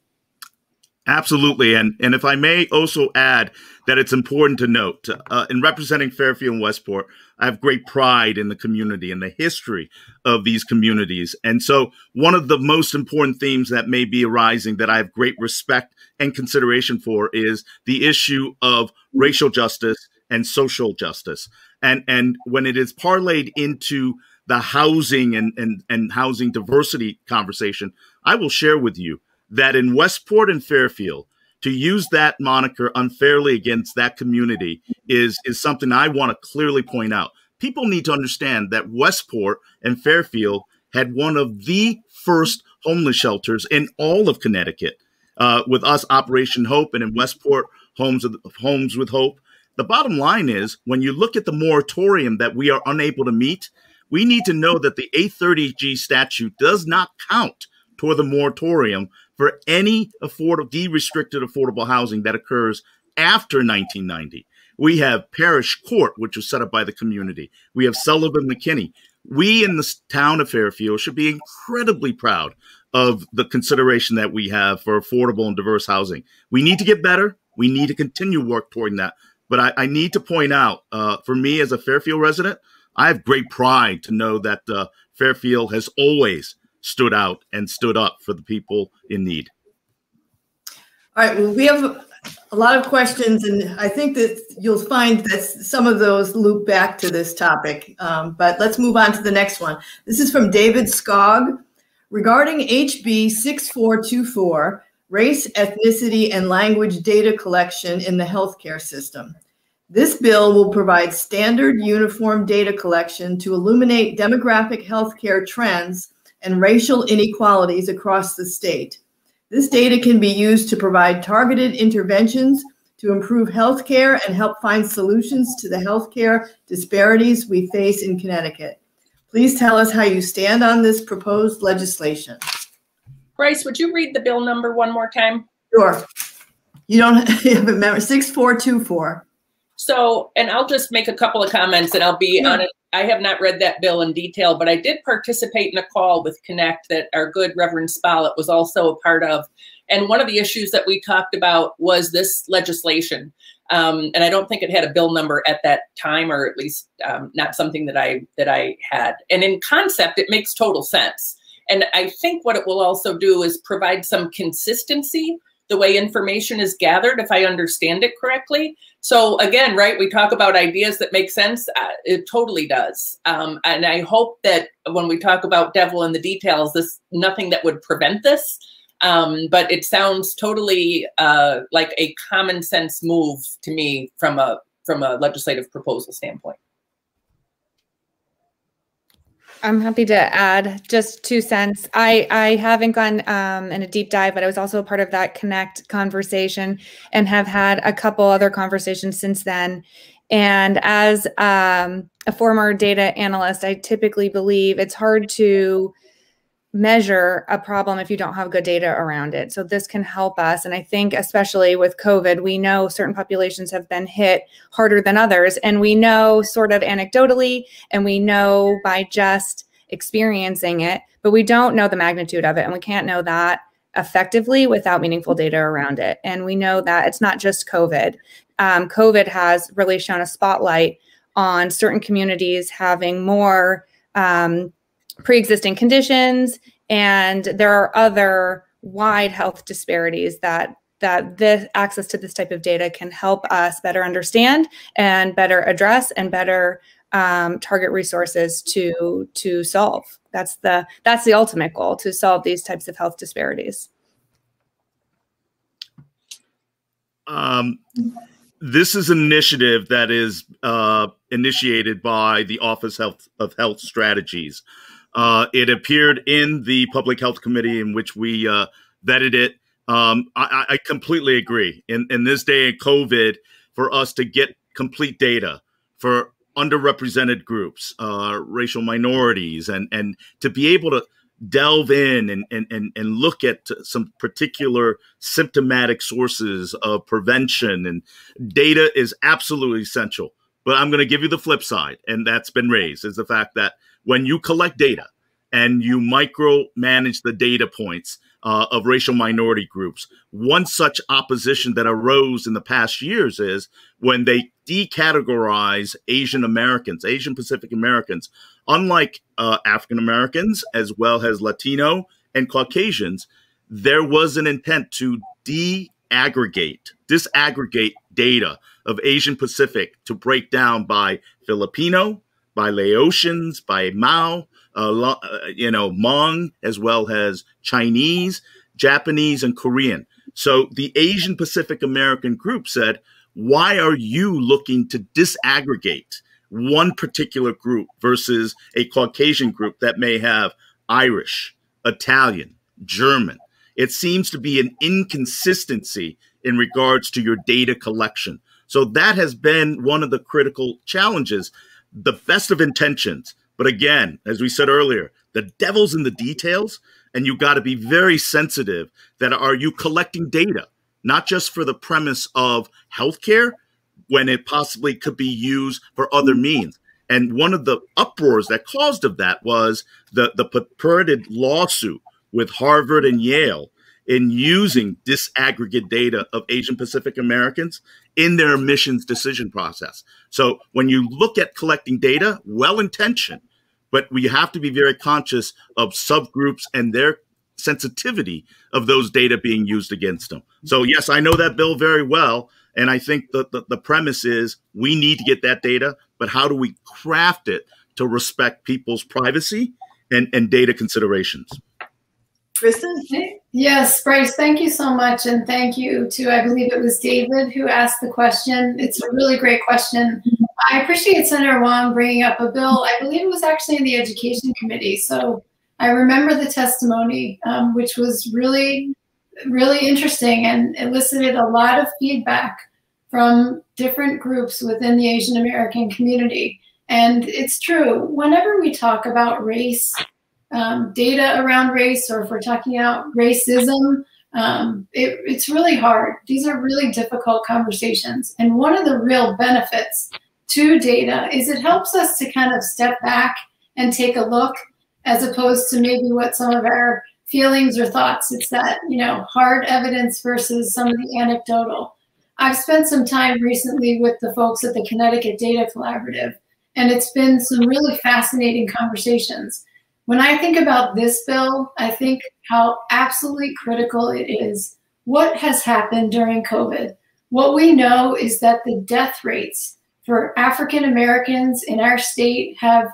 Absolutely. And, and if I may also add that it's important to note uh, in representing Fairfield and Westport, I have great pride in the community and the history of these communities. And so, one of the most important themes that may be arising that I have great respect and consideration for is the issue of racial justice and social justice. And, and when it is parlayed into the housing and, and, and housing diversity conversation, I will share with you that in Westport and Fairfield, to use that moniker unfairly against that community is is something I want to clearly point out. People need to understand that Westport and Fairfield had one of the first homeless shelters in all of Connecticut. Uh, with us, Operation Hope, and in Westport, Homes of, Homes with Hope. The bottom line is, when you look at the moratorium that we are unable to meet, we need to know that the 8-30g statute does not count toward the moratorium for any affordable, de-restricted affordable housing that occurs after 1990. We have Parish Court, which was set up by the community. We have Sullivan McKinney. We in the town of Fairfield should be incredibly proud of the consideration that we have for affordable and diverse housing. We need to get better. We need to continue work toward that. But I, I need to point out, uh, for me as a Fairfield resident, I have great pride to know that uh, Fairfield has always stood out and stood up for the people in need. All right, well, we have a lot of questions, and I think that you'll find that some of those loop back to this topic. Um, but let's move on to the next one. This is from David Skog. Regarding HB 6424, race, ethnicity, and language data collection in the healthcare system. This bill will provide standard uniform data collection to illuminate demographic healthcare trends and racial inequalities across the state. This data can be used to provide targeted interventions to improve healthcare and help find solutions to the healthcare disparities we face in Connecticut. Please tell us how you stand on this proposed legislation. Bryce, would you read the bill number one more time? Sure. You don't have a member 6424. So, and I'll just make a couple of comments and I'll be yeah. honest. I have not read that bill in detail, but I did participate in a call with Connect that our good Reverend Spollet was also a part of. And one of the issues that we talked about was this legislation. Um, and I don't think it had a bill number at that time, or at least um, not something that I that I had. And in concept, it makes total sense. And I think what it will also do is provide some consistency the way information is gathered, if I understand it correctly. So again, right, we talk about ideas that make sense. Uh, it totally does. Um, and I hope that when we talk about devil in the details, this nothing that would prevent this. Um, but it sounds totally uh, like a common sense move to me from a from a legislative proposal standpoint. I'm happy to add just two cents. I I haven't gone um, in a deep dive, but I was also a part of that Connect conversation and have had a couple other conversations since then. And as um, a former data analyst, I typically believe it's hard to measure a problem if you don't have good data around it. So this can help us. And I think especially with COVID, we know certain populations have been hit harder than others. And we know sort of anecdotally, and we know by just experiencing it, but we don't know the magnitude of it. And we can't know that effectively without meaningful data around it. And we know that it's not just COVID. Um, COVID has really shown a spotlight on certain communities having more um, pre-existing conditions and there are other wide health disparities that that this access to this type of data can help us better understand and better address and better um, target resources to to solve. That's the that's the ultimate goal to solve these types of health disparities. Um, this is an initiative that is uh, initiated by the office health of health strategies uh, it appeared in the Public Health Committee in which we uh, vetted it. Um, I, I, completely agree. In, in this day of COVID, for us to get complete data for underrepresented groups, uh, racial minorities, and, and to be able to delve in and, and, and, and look at some particular symptomatic sources of prevention and data is absolutely essential. But I'm going to give you the flip side, and that's been raised is the fact that when you collect data and you micromanage the data points uh, of racial minority groups, one such opposition that arose in the past years is when they decategorize Asian Americans, Asian Pacific Americans, unlike uh, African Americans as well as Latino and Caucasians, there was an intent to de-aggregate, disaggregate data of Asian Pacific to break down by Filipino, by Laotians, by Mao, uh, you know, Hmong, as well as Chinese, Japanese, and Korean. So the Asian Pacific American group said, why are you looking to disaggregate one particular group versus a Caucasian group that may have Irish, Italian, German? It seems to be an inconsistency in regards to your data collection. So that has been one of the critical challenges the best of intentions. But again, as we said earlier, the devil's in the details, and you got to be very sensitive that are you collecting data, not just for the premise of healthcare, when it possibly could be used for other means. And one of the uproars that caused of that was the, the purported lawsuit with Harvard and Yale in using disaggregate data of Asian Pacific Americans in their admissions decision process. So when you look at collecting data, well intentioned, but we have to be very conscious of subgroups and their sensitivity of those data being used against them. So yes, I know that bill very well. And I think the, the, the premise is we need to get that data, but how do we craft it to respect people's privacy and, and data considerations? Cristin? Yes, Bryce, thank you so much. And thank you to, I believe it was David who asked the question. It's a really great question. I appreciate Senator Hwang bringing up a bill. I believe it was actually in the Education Committee. So I remember the testimony, um, which was really, really interesting and elicited a lot of feedback from different groups within the Asian American community. And it's true, whenever we talk about race, um, data around race or if we're talking about racism, um, it, it's really hard. These are really difficult conversations. And one of the real benefits to data is it helps us to kind of step back and take a look as opposed to maybe what some of our feelings or thoughts. It's that, you know, hard evidence versus some of the anecdotal. I've spent some time recently with the folks at the Connecticut Data Collaborative, and it's been some really fascinating conversations. When I think about this bill, I think how absolutely critical it is. What has happened during COVID? What we know is that the death rates for African Americans in our state have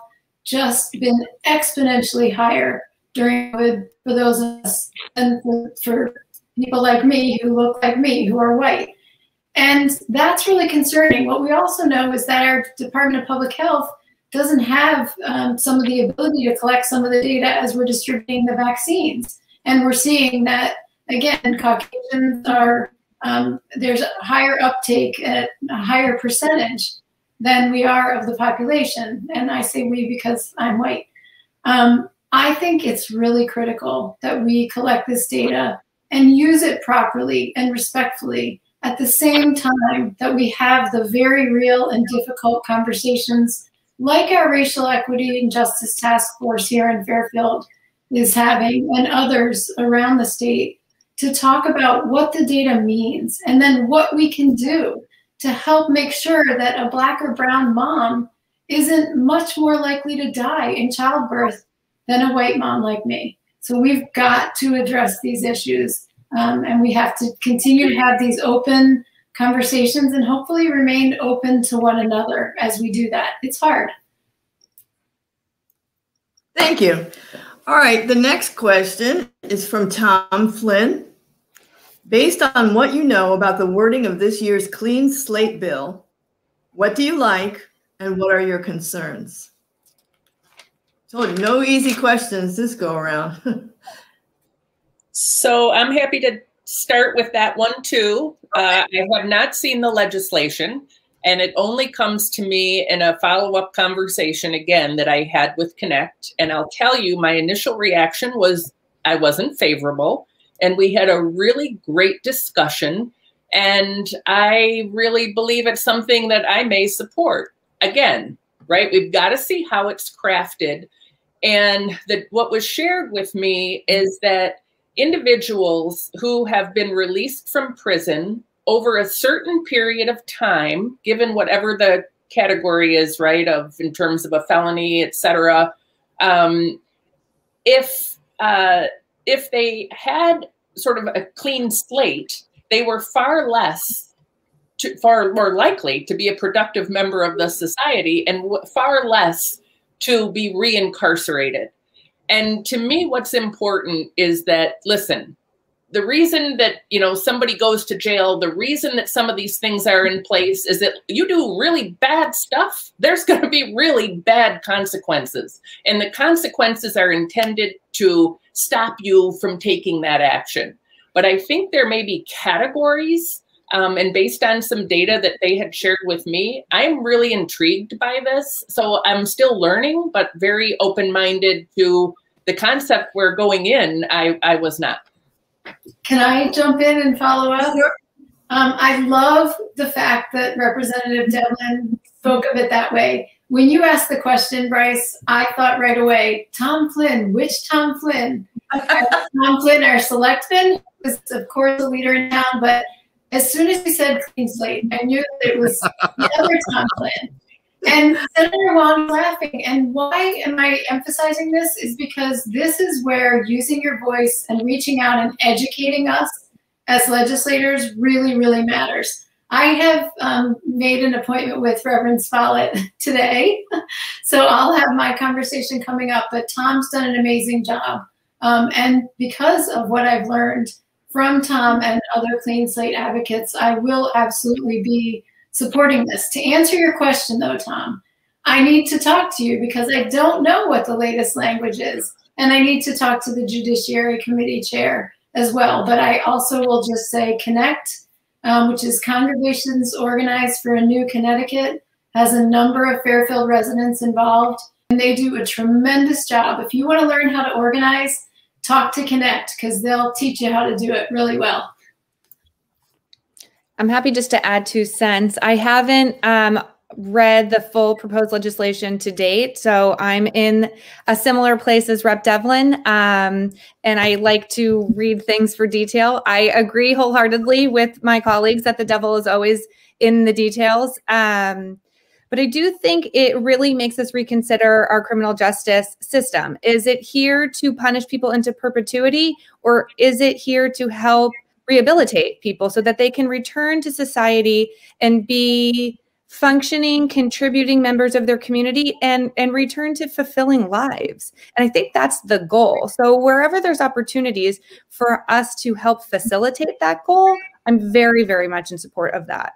just been exponentially higher during COVID for those of us and for people like me who look like me, who are white. And that's really concerning. What we also know is that our Department of Public Health doesn't have um, some of the ability to collect some of the data as we're distributing the vaccines. And we're seeing that, again, Caucasians are, um, there's a higher uptake at a higher percentage than we are of the population. And I say we because I'm white. Um, I think it's really critical that we collect this data and use it properly and respectfully at the same time that we have the very real and difficult conversations like our Racial Equity and Justice Task Force here in Fairfield is having, and others around the state, to talk about what the data means and then what we can do to help make sure that a Black or Brown mom isn't much more likely to die in childbirth than a white mom like me. So we've got to address these issues um, and we have to continue to have these open conversations and hopefully remain open to one another as we do that. It's hard. Thank you. All right, the next question is from Tom Flynn. Based on what you know about the wording of this year's clean slate bill, what do you like and what are your concerns? Told you, no easy questions this go around. so I'm happy to start with that one too. Uh, I have not seen the legislation, and it only comes to me in a follow up conversation again that I had with Connect. And I'll tell you, my initial reaction was I wasn't favorable. And we had a really great discussion. And I really believe it's something that I may support. Again, right? We've got to see how it's crafted. And that what was shared with me is that individuals who have been released from prison over a certain period of time, given whatever the category is, right, of in terms of a felony, et cetera, um, if uh, if they had sort of a clean slate, they were far less, to, far more likely to be a productive member of the society and far less to be reincarcerated. And to me, what's important is that, listen, the reason that you know somebody goes to jail the reason that some of these things are in place is that you do really bad stuff there's going to be really bad consequences. And the consequences are intended to stop you from taking that action. But i think there may be categories um, and based on some data that they had shared with me i'm really intrigued by this. So i'm still learning but very open-minded to the concept where going in, I, I was not. Can I jump in and follow up? Sure. Um, I love the fact that Representative Devlin spoke of it that way. When you asked the question, Bryce, I thought right away, Tom Flynn, which Tom Flynn? Tom Flynn, our selectman, was of course a leader in town, but as soon as he said clean slate, I knew that it was the other Tom Flynn. And Senator Hwang laughing. And why am I emphasizing this? Is because this is where using your voice and reaching out and educating us as legislators really, really matters. I have um, made an appointment with Reverend Smollett today, so I'll have my conversation coming up. But Tom's done an amazing job Um, and because of what I've learned from Tom and other clean slate advocates, I will absolutely be supporting this. To answer your question though, Tom, I need to talk to you because I don't know what the latest language is. And I need to talk to the Judiciary Committee chair as well. But I also will just say Connect, um, which is Congregations Organized for a New Connecticut, has a number of Fairfield residents involved, and they do a tremendous job. If you want to learn how to organize, talk to Connect because they'll teach you how to do it really well. I'm happy just to add two cents. I haven't um, read the full proposed legislation to date. So I'm in a similar place as Rep. Devlin, um, and I like to read things for detail. I agree wholeheartedly with my colleagues that the devil is always in the details. Um, but I do think it really makes us reconsider our criminal justice system. Is it here to punish people into perpetuity, or is it here to help rehabilitate people so that they can return to society and be functioning contributing members of their community and and return to fulfilling lives and i think that's the goal so wherever there's opportunities for us to help facilitate that goal i'm very very much in support of that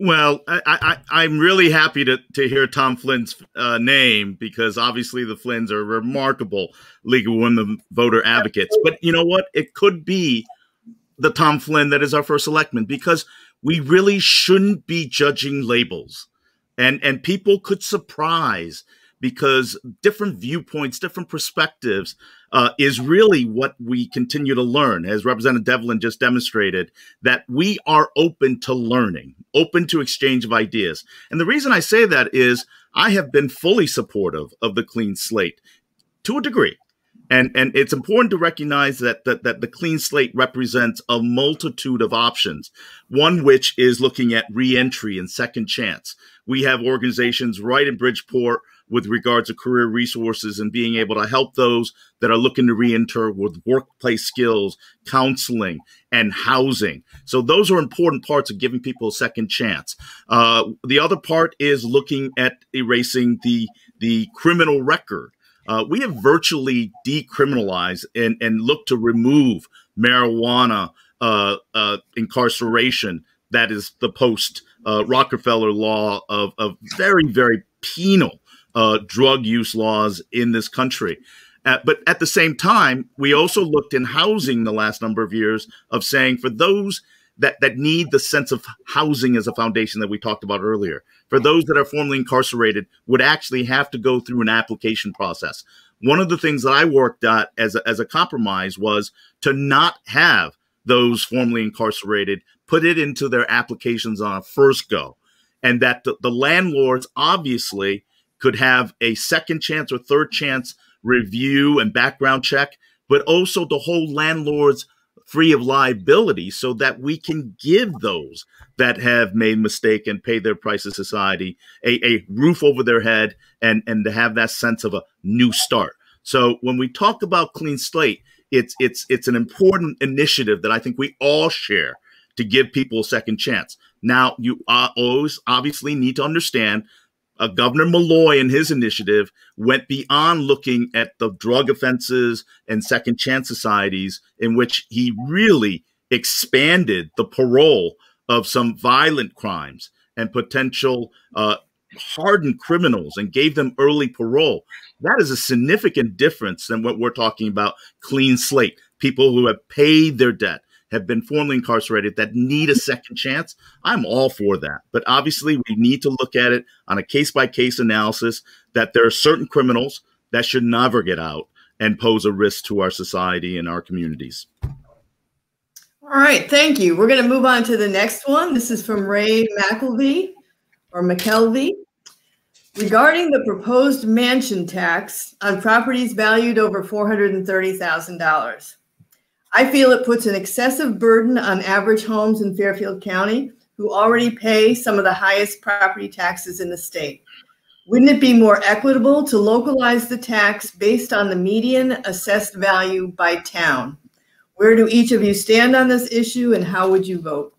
well, I, am really happy to, to hear Tom Flynn's uh, name because obviously the Flynns are remarkable League of Women Voter Advocates. But you know what? It could be the Tom Flynn that is our first selectman because we really shouldn't be judging labels. And and people could surprise because different viewpoints, different perspectives uh, is really what we continue to learn. As Representative Devlin just demonstrated, that we are open to learning, open to exchange of ideas. And the reason I say that is I have been fully supportive of the clean slate to a degree. And, and it's important to recognize that, that that the clean slate represents a multitude of options. One which is looking at reentry and second chance. We have organizations right in Bridgeport with regards to career resources and being able to help those that are looking to reenter with workplace skills, counseling, and housing. So those are important parts of giving people a second chance. Uh, the other part is looking at erasing the the criminal record uh, we have virtually decriminalized and, and looked to remove marijuana uh, uh, incarceration. That is the post uh, Rockefeller law of, of very, very penal uh, drug use laws in this country. Uh, but at the same time, we also looked in housing the last number of years of saying for those that, that need the sense of housing as a foundation that we talked about earlier, for those that are formerly incarcerated would actually have to go through an application process. One of the things that I worked at as a, as a compromise was to not have those formerly incarcerated put it into their applications on a first go, and that the, the landlords obviously could have a second chance or third chance review and background check, but also the whole landlord's free of liability so that we can give those that have made mistake and pay their price to society a, a roof over their head and and to have that sense of a new start. So when we talk about clean slate it's it's it's an important initiative that i think we all share to give people a second chance. Now you uh, always obviously need to understand uh, Governor Malloy and his initiative went beyond looking at the drug offenses and second chance societies, in which he really expanded the parole of some violent crimes and potential uh, hardened criminals and gave them early parole. That is a significant difference than what we're talking about clean slate, people who have paid their debt, have been formerly incarcerated that need a second chance, I'm all for that. But obviously, we need to look at it on a case by case analysis that there are certain criminals that should never get out and pose a risk to our society and our communities. All right, thank you. We're going to move on to the next one. This is from Ray McElvey or McKelvey. Regarding the proposed mansion tax on properties valued over $430,000. I feel it puts an excessive burden on average homes in Fairfield County who already pay some of the highest property taxes in the state. Wouldn't it be more equitable to localize the tax based on the median assessed value by town? Where do each of you stand on this issue and how would you vote?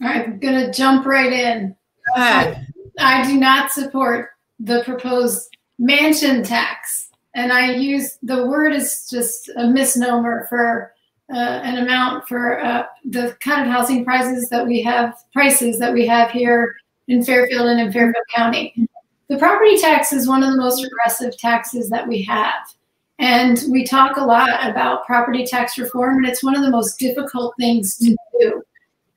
All right, I'm going to jump right in. Go ahead. I do not support the proposed mansion tax and I use the word is just a misnomer for uh, an amount for uh, the kind of housing prices that we have prices that we have here in Fairfield and in Fairfield County. The property tax is one of the most regressive taxes that we have. And we talk a lot about property tax reform, and it's one of the most difficult things to do.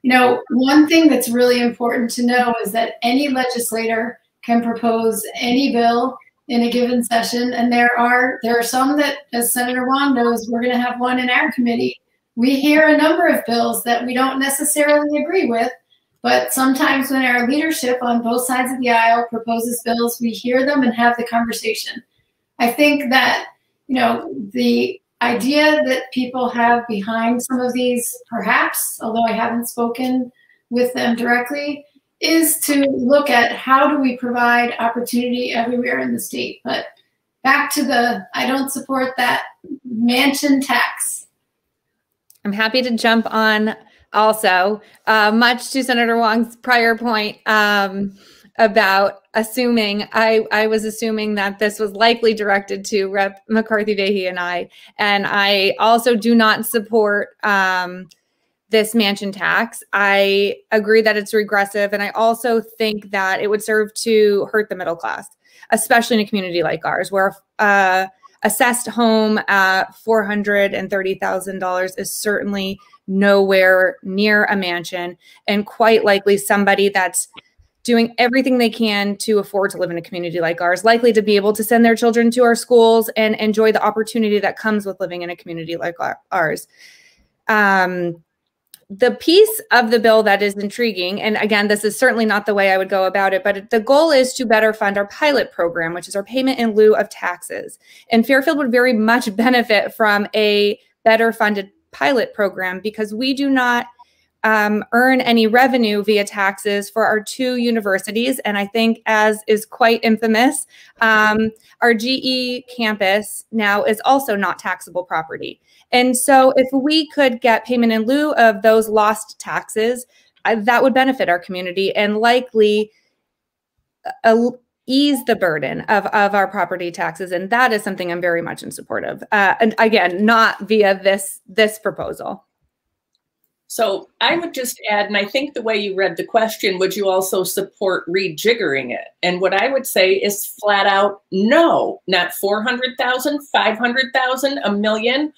You know, one thing that's really important to know is that any legislator can propose any bill in a given session, and there are there are some that, as Senator Hwang knows, we're going to have one in our committee. We hear a number of bills that we don't necessarily agree with, but sometimes when our leadership on both sides of the aisle proposes bills, we hear them and have the conversation. I think that you know the idea that people have behind some of these, perhaps, although I haven't spoken with them directly, is to look at how do we provide opportunity everywhere in the state. But back to the, I don't support that mansion tax. I'm happy to jump on also, uh, much to Senator Hwang's prior point um, about assuming, I, I was assuming that this was likely directed to Rep. McCarthy Vahey and I. And I also do not support um, this mansion tax. I agree that it's regressive. And I also think that it would serve to hurt the middle class, especially in a community like ours, where uh, assessed home at $430,000 is certainly nowhere near a mansion and quite likely somebody that's doing everything they can to afford to live in a community like ours, likely to be able to send their children to our schools and enjoy the opportunity that comes with living in a community like ours. Um, the piece of the bill that is intriguing, and again, this is certainly not the way I would go about it, but the goal is to better fund our pilot program, which is our payment in lieu of taxes. And Fairfield would very much benefit from a better funded pilot program because we do not um, earn any revenue via taxes for our two universities. And I think, as is quite infamous, um, our GE campus now is also not taxable property. And so, if we could get payment in lieu of those lost taxes, uh, that would benefit our community and likely uh, ease the burden of, of our property taxes. And that is something I'm very much in support of. Uh, and again, not via this this proposal. So I would just add, and I think the way you read the question, would you also support rejiggering it? And what I would say is flat out no, not 400,000, 500,000, a million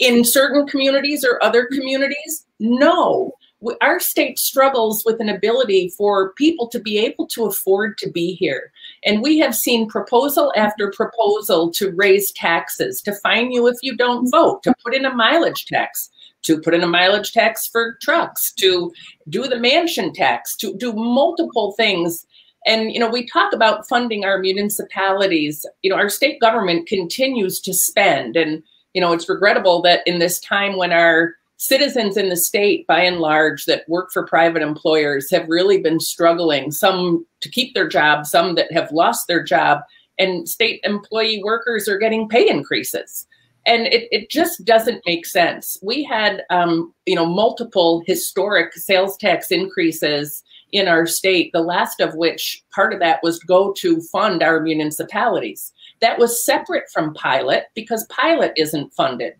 in certain communities or other communities. No, our state struggles with an ability for people to be able to afford to be here. And we have seen proposal after proposal to raise taxes, to fine you if you don't vote, to put in a mileage tax to put in a mileage tax for trucks, to do the mansion tax, to do multiple things. And, you know, we talk about funding our municipalities. You know, our state government continues to spend. And, you know, it's regrettable that in this time when our citizens in the state, by and large, that work for private employers have really been struggling, some to keep their job, some that have lost their job, and state employee workers are getting pay increases and it, it just doesn't make sense. We had, um, you know, multiple historic sales tax increases in our state, the last of which part of that was go to fund our municipalities. That was separate from pilot because pilot isn't funded.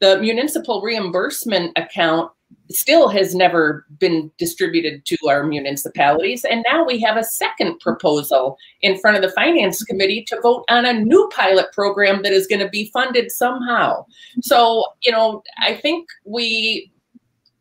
The municipal reimbursement account still has never been distributed to our municipalities. And now we have a second proposal in front of the Finance Committee to vote on a new pilot program that is going to be funded somehow. So, you know, I think we,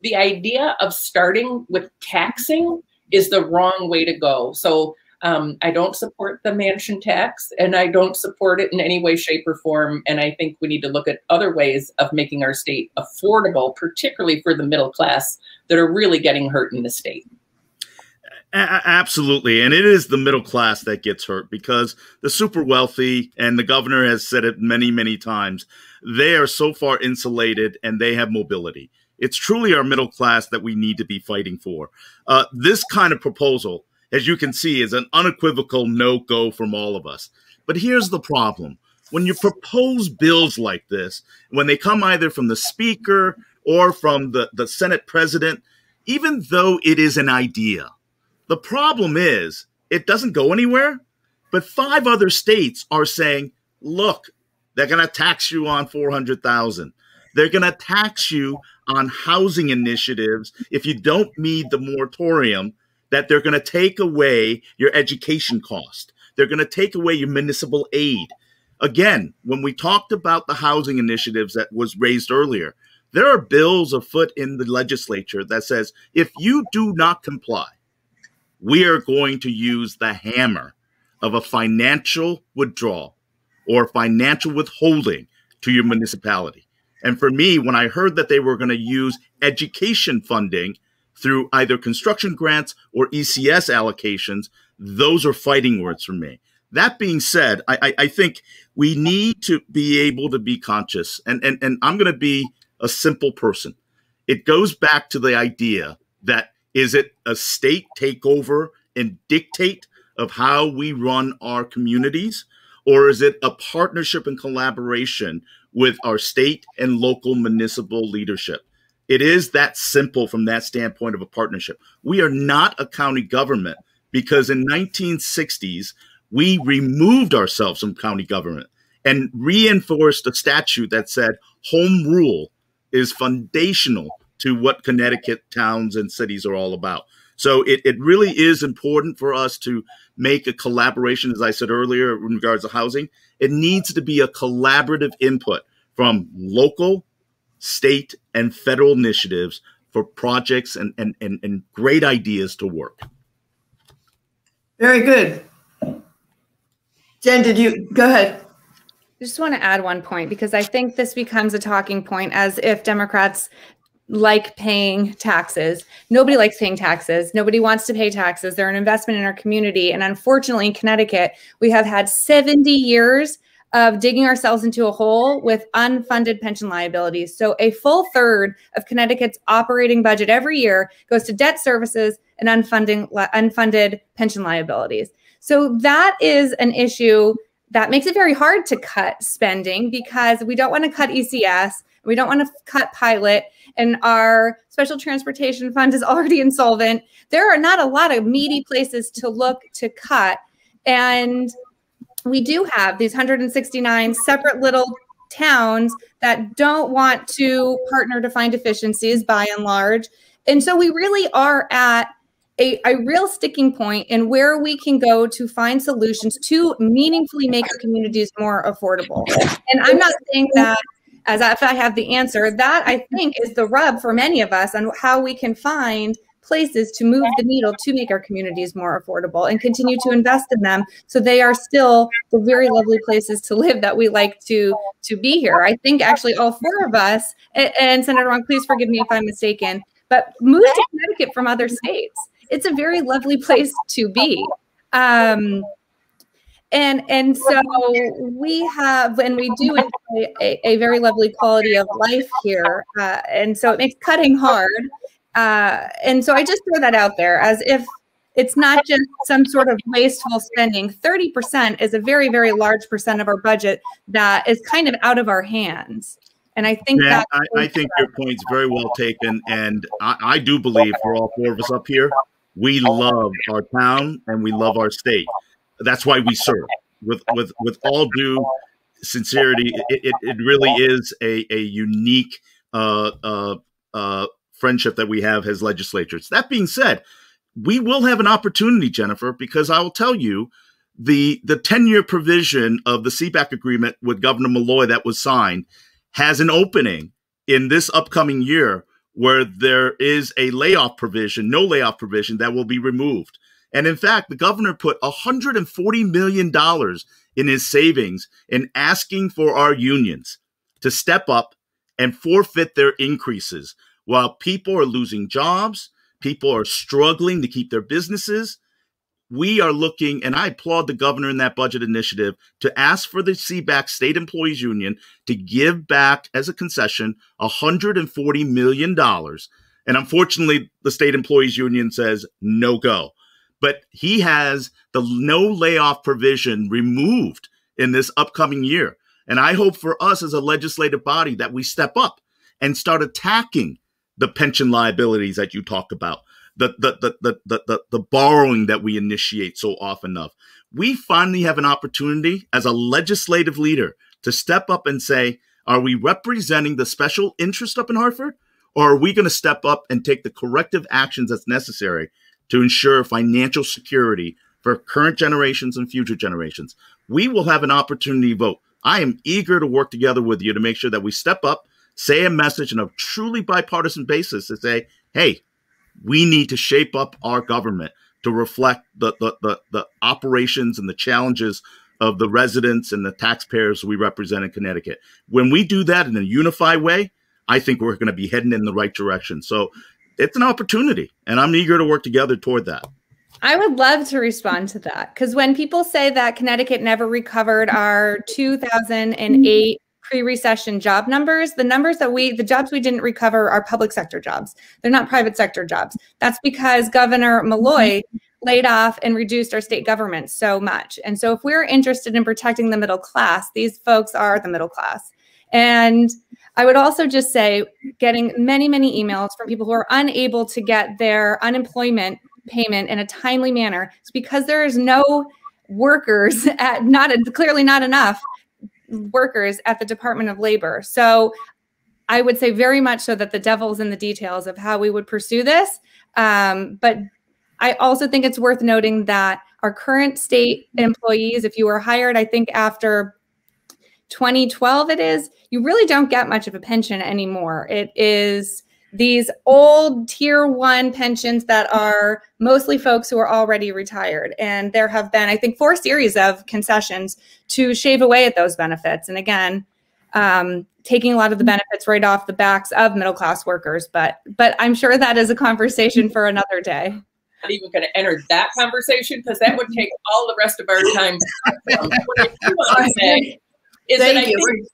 the idea of starting with taxing is the wrong way to go. So, um, I don't support the mansion tax and I don't support it in any way, shape, or form. And I think we need to look at other ways of making our state affordable, particularly for the middle class that are really getting hurt in the state. absolutely. And it is the middle class that gets hurt because the super wealthy, and the governor has said it many, many times, they are so far insulated and they have mobility. It's truly our middle class that we need to be fighting for. Uh, this kind of proposal as you can see, is an unequivocal no go from all of us. But here's the problem when you propose bills like this, when they come either from the speaker or from the, the Senate president, even though it is an idea, the problem is it doesn't go anywhere. But five other states are saying, look, They're going to tax you on 400,000. They're going to tax you on housing initiatives if you don't meet the moratorium that they're going to take away your education cost. They're going to take away your municipal aid. Again, when we talked about the housing initiatives that was raised earlier, there are bills afoot in the legislature that says if you do not comply, we are going to use the hammer of a financial withdrawal or financial withholding to your municipality. And for me, when I heard that they were going to use education funding through either construction grants or ECS allocations, those are fighting words for me. That being said, I, I, I think we need to be able to be conscious. And, and, and I'm going to be a simple person. It goes back to the idea that is it a state takeover and dictate of how we run our communities? Or is it a partnership and collaboration with our state and local municipal leadership? It is that simple from that standpoint of a partnership. We are not a county government because in 1960s we removed ourselves from county government and reinforced a statute that said home rule is foundational to what Connecticut towns and cities are all about. So it, it really is important for us to make a collaboration, as I said earlier, in regards to housing. It needs to be a collaborative input from local, state, and federal initiatives for projects and, and, and, and great ideas to work. Very good. Jen, did you go ahead? I just want to add one point because I think this becomes a talking point as if Democrats like paying taxes. Nobody likes paying taxes. Nobody wants to pay taxes. They're an investment in our community. And unfortunately, in Connecticut, we have had 70 years of digging ourselves into a hole with unfunded pension liabilities. So, a full third of Connecticut's operating budget every year goes to debt services and unfunding, unfunded pension liabilities. So, that is an issue that makes it very hard to cut spending because we don't want to cut ECS, we don't want to cut pilot, and our special transportation fund is already insolvent. There are not a lot of meaty places to look to cut. And we do have these 169 separate little towns that don't want to partner to find efficiencies by and large. And so we really are at a, a real sticking point in where we can go to find solutions to meaningfully make our communities more affordable. And I'm not saying that as if I have the answer, that I think is the rub for many of us on how we can find places to move the needle to make our communities more affordable and continue to invest in them so they are still the very lovely places to live that we like to to be here. I think actually all four of us and, and Senator Hwang, please forgive me if I'm mistaken, but moved to Connecticut from other states it's a very lovely place to be. Um, and and so we have and we do enjoy a, a very lovely quality of life here uh, and so it makes cutting hard uh, and so i just throw that out there as if it's not just some sort of wasteful spending 30% is a very very large percent of our budget that is kind of out of our hands and i think yeah, I, I, think your point's very well taken and I, I do believe for all four of us up here we love our town and we love our state. That's why we serve. With with with all due sincerity, it, it, it really is a, a unique uh, uh, uh, friendship that we have as legislators. That being said, we will have an opportunity, Jennifer, because I will tell you the the 10 year provision of the SEBAC agreement with Governor Malloy that was signed has an opening in this upcoming year where there is a layoff provision, no layoff provision that will be removed. And in fact, the governor put $140 million in his savings in asking for our unions to step up and forfeit their increases while people are losing jobs, people are struggling to keep their businesses we are looking, and I applaud the governor in that budget initiative to ask for the SEBAC State Employees Union to give back as a concession $140 million. And unfortunately, the State Employees Union says no go. But he has the no layoff provision removed in this upcoming year. And I hope for us as a legislative body that we step up and start attacking the pension liabilities that you talk about the the the the the, the, the borrowing that we initiate so often of. We finally have an opportunity as a legislative leader to step up and say, are we representing the special interest up in Hartford? Or are we going to step up and take the corrective actions that's necessary to ensure financial security for current generations and future generations? We will have an opportunity vote. I am eager to work together with you to make sure that we step up, say a message on a truly bipartisan basis to say, hey, we need to shape up our government to reflect the, the, the, the operations and the challenges of the residents and the taxpayers we represent in Connecticut. When we do that in a unified way, I think we're going to be heading in the right direction. So it's an opportunity, and I'm eager to work together toward that. I would love to respond to that because when people say that Connecticut never recovered our 2008 pre-recession job numbers, the numbers that we, the jobs we didn't recover are public sector jobs. They're not private sector jobs. That's because Governor mm-hmm. Malloy laid off and reduced our state government so much. And so if we're interested in protecting the middle class, these folks are the middle class. And I would also just say getting many, many emails from people who are unable to get their unemployment payment in a timely manner. It's because there is no workers at not clearly not enough workers at the Department of Labor. So I would say very much so that the devil's in the details of how we would pursue this. Um, but I also think it's worth noting that our current state employees, if you were hired, I think after 2012, it is, you really don't get much of a pension anymore. It is these old tier one pensions that are mostly folks who are already retired. And there have been, I think, four series of concessions to shave away at those benefits. And again, um, taking a lot of the benefits right off the backs of middle class workers. But but I'm sure that is a conversation for another day. Not even going to enter that conversation because that would take all the rest of our time. What I do want to say is Thank that I think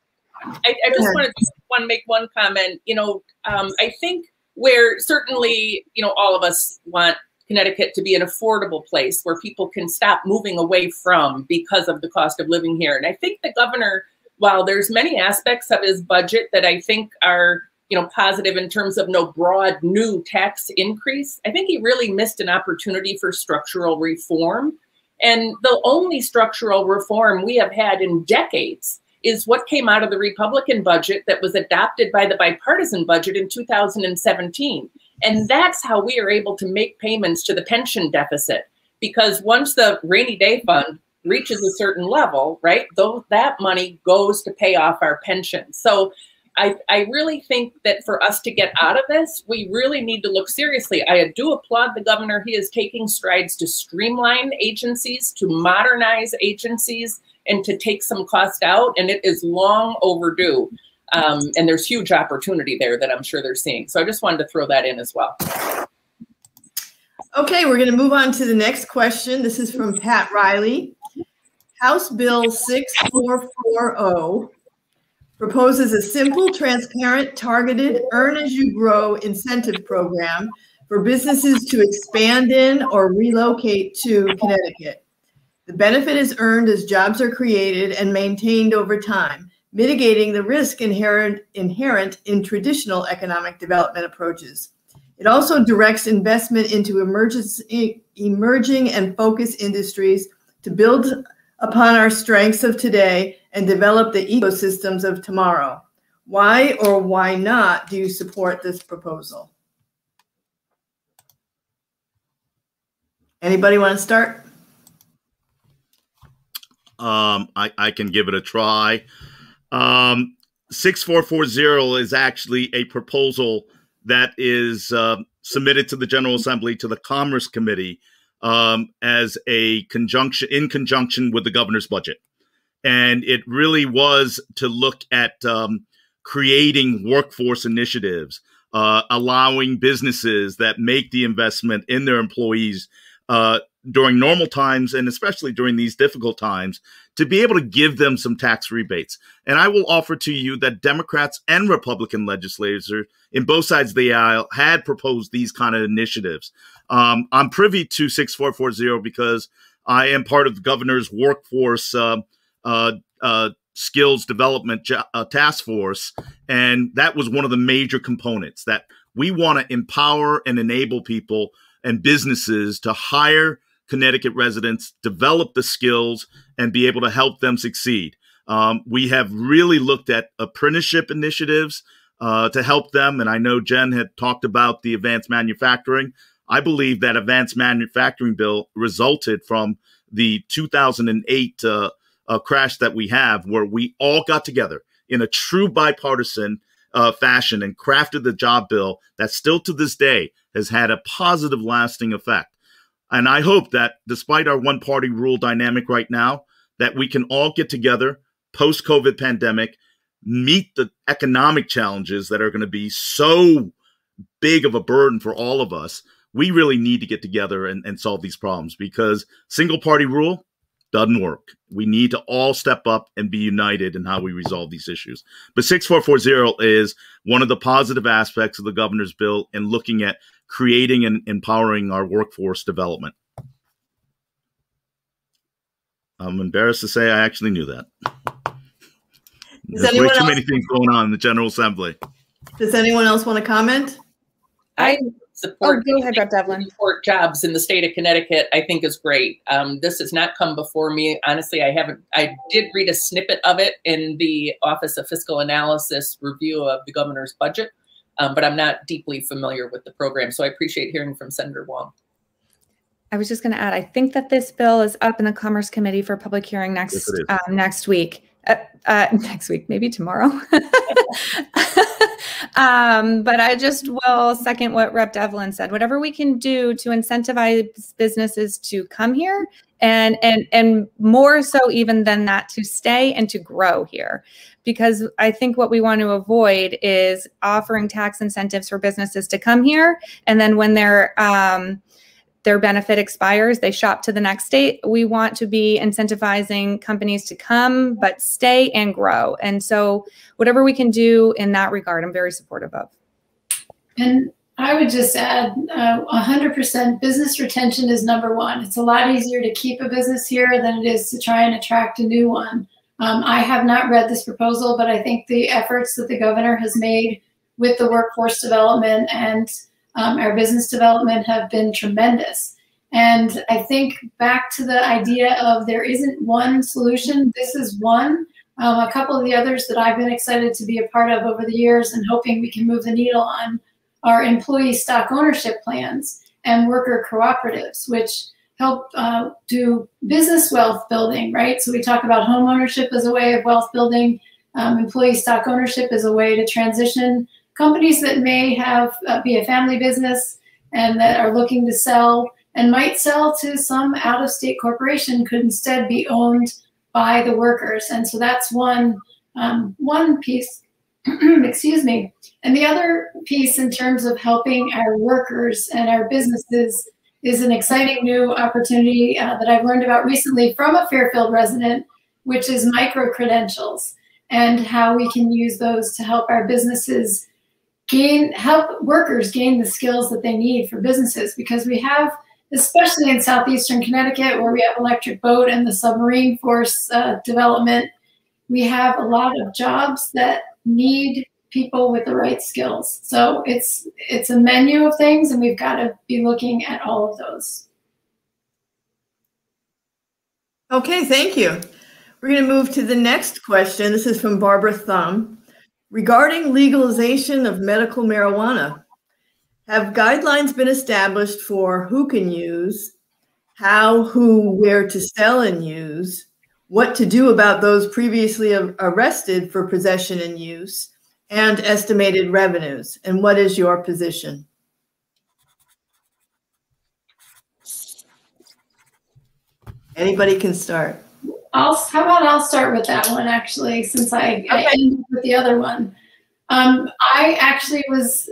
I, I just want to want to make one comment. You know, um, I think where certainly you know all of us want Connecticut to be an affordable place where people can stop moving away from because of the cost of living here. And I think the governor, while there's many aspects of his budget that I think are you know positive in terms of no broad new tax increase, I think he really missed an opportunity for structural reform. And the only structural reform we have had in decades is what came out of the Republican budget that was adopted by the bipartisan budget in 2017. And that's how we are able to make payments to the pension deficit. Because once the rainy day fund reaches a certain level, right, though that money goes to pay off our pensions. So I, I really think that for us to get out of this, we really need to look seriously. I do applaud the governor. He is taking strides to streamline agencies, to modernize agencies, and to take some cost out. And it is long overdue. Um, and there's huge opportunity there that I'm sure they're seeing. So I just wanted to throw that in as well. Okay, we're going to move on to the next question. This is from Pat Riley. House Bill 6440 proposes a simple, transparent, targeted, earn as you grow incentive program for businesses to expand in or relocate to Connecticut. The benefit is earned as jobs are created and maintained over time, mitigating the risk inherent, inherent in traditional economic development approaches. It also directs investment into emerging and focus industries to build upon our strengths of today and develop the ecosystems of tomorrow. Why or why not do you support this proposal? Anybody want to start? Um, I, I can give it a try. Um, 6440 is actually a proposal that is uh, submitted to the General Assembly to the Commerce Committee um, as a conjunction in conjunction with the governor's budget, and it really was to look at um, creating workforce initiatives, uh, allowing businesses that make the investment in their employees uh, during normal times and especially during these difficult times to be able to give them some tax rebates. And I will offer to you that Democrats and Republican legislators in both sides of the aisle had proposed these kind of initiatives. Um, I'm privy to 6440 because I am part of the governor's workforce uh, uh, uh, skills development uh, task force. And that was one of the major components that we want to empower and enable people and businesses to hire Connecticut residents, develop the skills, and be able to help them succeed. Um, we have really looked at apprenticeship initiatives uh, to help them. And I know Jen had talked about the advanced manufacturing. I believe that advanced manufacturing bill resulted from the 2008 uh, uh, crash that we have, where we all got together in a true bipartisan uh, fashion and crafted the job bill that still to this day has had a positive, lasting effect. And I hope that despite our one party rule dynamic right now, that we can all get together post COVID pandemic, meet the economic challenges that are going to be so big of a burden for all of us. We really need to get together and, and solve these problems because single party rule doesn't work. We need to all step up and be united in how we resolve these issues. But 6440 is one of the positive aspects of the governor's bill in looking at creating and empowering our workforce development. I'm embarrassed to say I actually knew that. There's way too else? many things going on in the General Assembly. Does anyone else want to comment? I support. Oh, go ahead, Dr. Devlin. Support jobs in the state of Connecticut. I think is great. Um, this has not come before me. Honestly, I haven't. I did read a snippet of it in the Office of Fiscal Analysis review of the governor's budget, um, but I'm not deeply familiar with the program. So I appreciate hearing from Senator Hwang. I was just going to add. I think that this bill is up in the Commerce Committee for public hearing next yes, um, next week. Uh, uh, next week, maybe tomorrow. um, but I just will second what Rep. Devlin said. Whatever we can do to incentivize businesses to come here, and and and more so even than that, to stay and to grow here, because I think what we want to avoid is offering tax incentives for businesses to come here, and then when they're um, their benefit expires, they shop to the next state. We want to be incentivizing companies to come, but stay and grow. And so, whatever we can do in that regard, I'm very supportive of. And I would just add uh, 100% business retention is number one. It's a lot easier to keep a business here than it is to try and attract a new one. Um, I have not read this proposal, but I think the efforts that the governor has made with the workforce development and um, our business development have been tremendous. And I think back to the idea of there isn't one solution, this is one. Um, a couple of the others that I've been excited to be a part of over the years and hoping we can move the needle on are employee stock ownership plans and worker cooperatives, which help uh, do business wealth building, right? So we talk about home ownership as a way of wealth building, um, employee stock ownership as a way to transition companies that may have uh, be a family business and that are looking to sell and might sell to some out-of-state corporation could instead be owned by the workers. And so that's one um, one piece. excuse me. And the other piece in terms of helping our workers and our businesses is an exciting new opportunity uh, that I've learned about recently from a Fairfield resident, which is micro credentials and how we can use those to help our businesses gain help workers gain the skills that they need for businesses because we have especially in southeastern connecticut where we have electric boat and the submarine force uh, development we have a lot of jobs that need people with the right skills. So it's it's a menu of things and we've got to be looking at all of those. Okay thank you. We're going to move to the next question. This is from barbara thumb. Regarding legalization of medical marijuana, have guidelines been established for who can use, how, who, where to sell and use, what to do about those previously arrested for possession and use, and estimated revenues? And what is your position? Anybody can start. I'll, how about I'll start with that one actually, since I, okay. I ended with the other one. Um, I actually was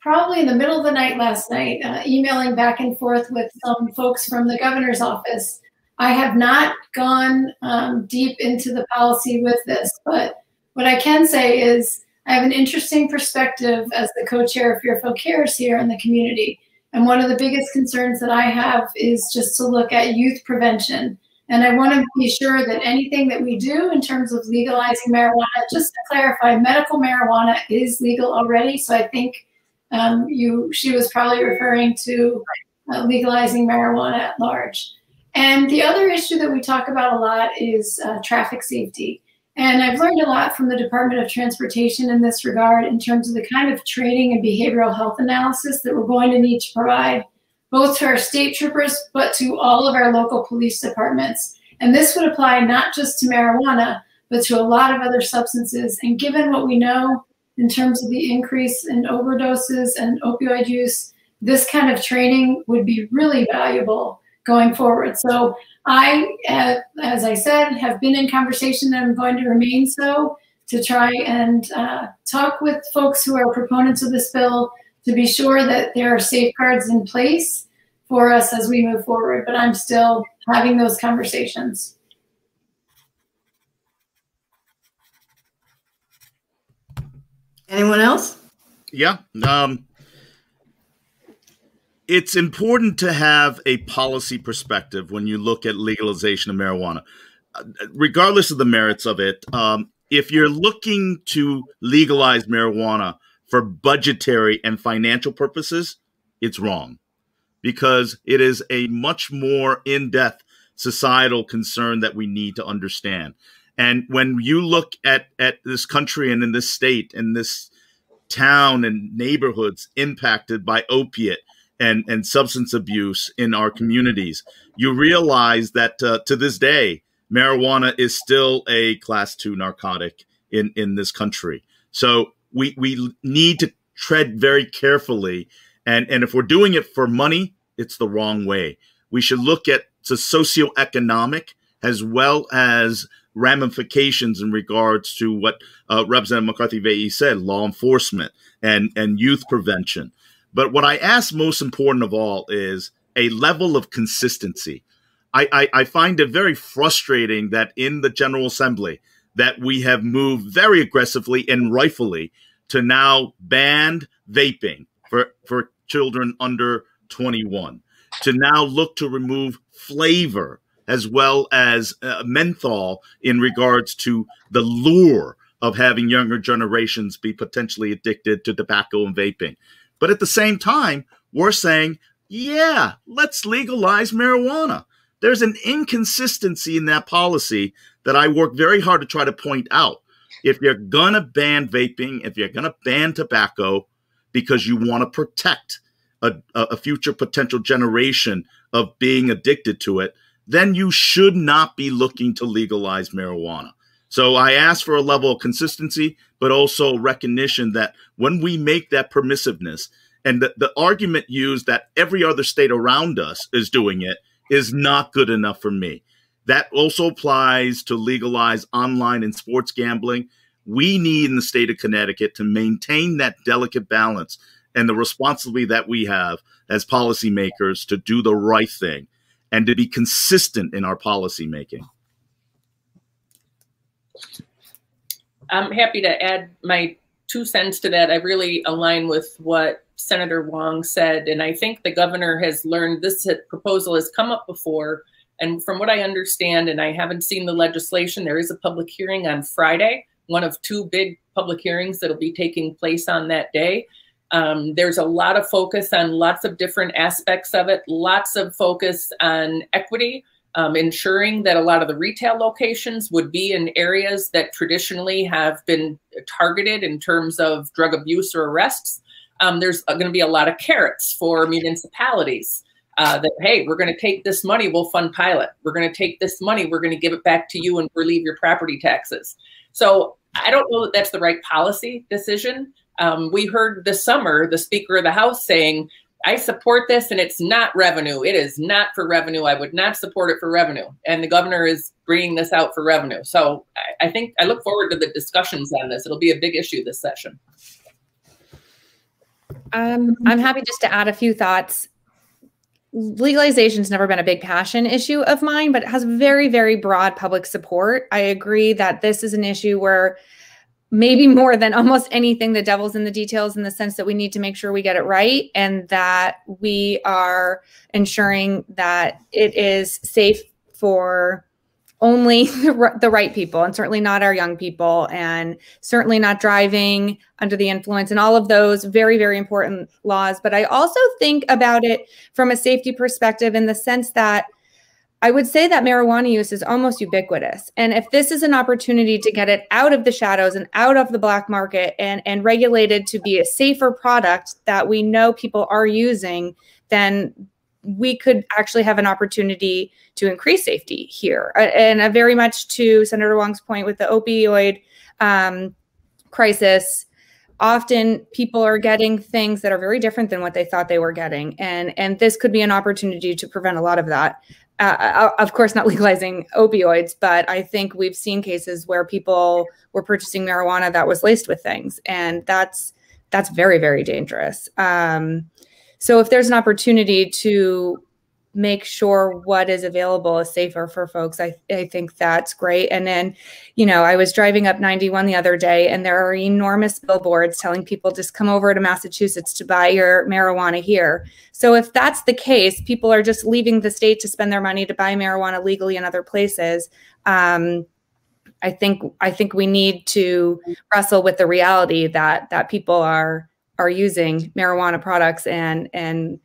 probably in the middle of the night last night, uh, emailing back and forth with some folks from the governor's office. I have not gone um, deep into the policy with this, but what I can say is I have an interesting perspective as the co-chair of Fairfield Cares here in the community. And one of the biggest concerns that I have is just to look at youth prevention and I want to be sure that anything that we do in terms of legalizing marijuana, just to clarify, medical marijuana is legal already. So I think um, you, she was probably referring to uh, legalizing marijuana at large. And the other issue that we talk about a lot is uh, traffic safety. And I've learned a lot from the Department of Transportation in this regard in terms of the kind of training and behavioral health analysis that we're going to need to provide both to our state troopers, but to all of our local police departments. And this would apply not just to marijuana, but to a lot of other substances. And given what we know in terms of the increase in overdoses and opioid use, this kind of training would be really valuable going forward. So I, uh, as I said, have been in conversation and I'm going to remain so to try and uh, talk with folks who are proponents of this bill to be sure that there are safeguards in place for us as we move forward. But I'm still having those conversations. Anyone else? Yeah. Um, it's important to have a policy perspective when you look at legalization of marijuana, regardless of the merits of it. Um, if you're looking to legalize marijuana for budgetary and financial purposes, it's wrong because it is a much more in depth societal concern that we need to understand. And when you look at, at this country and in this state and this town and neighborhoods impacted by opiate and, and substance abuse in our communities, you realize that uh, to this day, marijuana is still a class two narcotic in, in this country. So we, we need to tread very carefully. And, and if we're doing it for money, it's the wrong way. We should look at the socioeconomic as well as ramifications in regards to what uh, Representative McCarthy Vahey said, law enforcement and, and youth prevention. But what I ask most important of all is a level of consistency. I, I, I find it very frustrating that in the General Assembly that we have moved very aggressively and rightfully to now ban vaping for, for children under 21, to now look to remove flavor as well as uh, menthol in regards to the lure of having younger generations be potentially addicted to tobacco and vaping. But at the same time, we're saying, yeah, let's legalize marijuana. There's an inconsistency in that policy that I work very hard to try to point out. If you're going to ban vaping, if you're going to ban tobacco because you want to protect a, a future potential generation of being addicted to it, then you should not be looking to legalize marijuana. So I ask for a level of consistency, but also recognition that when we make that permissiveness, and the, the argument used that every other state around us is doing it is not good enough for me. That also applies to legalize online and sports gambling. We need in the state of Connecticut to maintain that delicate balance and the responsibility that we have as policymakers to do the right thing and to be consistent in our policy making. I'm happy to add my two cents to that. I really align with what Senator Hwang said, and I think the governor has learned this proposal has come up before. And from what I understand, and I haven't seen the legislation, there is a public hearing on Friday, one of two big public hearings that'll be taking place on that day. Um, there's a lot of focus on lots of different aspects of it, lots of focus on equity, um, ensuring that a lot of the retail locations would be in areas that traditionally have been targeted in terms of drug abuse or arrests. Um, there's going to be a lot of carrots for municipalities. Uh, that hey, we're going to take this money, we'll fund pilot. We're going to take this money, we're going to give it back to you and relieve your property taxes. So I don't know that that's the right policy decision. Um, we heard this summer the Speaker of the House saying, I support this and it's not revenue. It is not for revenue. I would not support it for revenue. And the governor is bringing this out for revenue. So I, I think I look forward to the discussions on this. It'll be a big issue this session. Um, I'm happy just to add a few thoughts. Legalization has never been a big passion issue of mine, but it has very, very broad public support. I agree that this is an issue where maybe more than almost anything the devil's in the details in the sense that we need to make sure we get it right and that we are ensuring that it is safe for only the right people and certainly not our young people and certainly not driving under the influence and all of those very very important laws. But i also think about it from a safety perspective in the sense that I would say that marijuana use is almost ubiquitous. And if this is an opportunity to get it out of the shadows and out of the black market and, and regulated to be a safer product that we know people are using, then we could actually have an opportunity to increase safety here. And very much to Senator Hwang's point with the opioid um, crisis, often people are getting things that are very different than what they thought they were getting and and this could be an opportunity to prevent a lot of that uh, uh of course not legalizing opioids but i think we've seen cases where people were purchasing marijuana that was laced with things and that's that's very very dangerous. Um, so if there's an opportunity to make sure what is available is safer for folks. I, I think that's great. And then, you know, I was driving up 91 the other day and there are enormous billboards telling people just come over to Massachusetts to buy your marijuana here. So if that's the case, people are just leaving the state to spend their money to buy marijuana legally in other places. Um, I think I think we need to wrestle with the reality that that people are are using marijuana products and and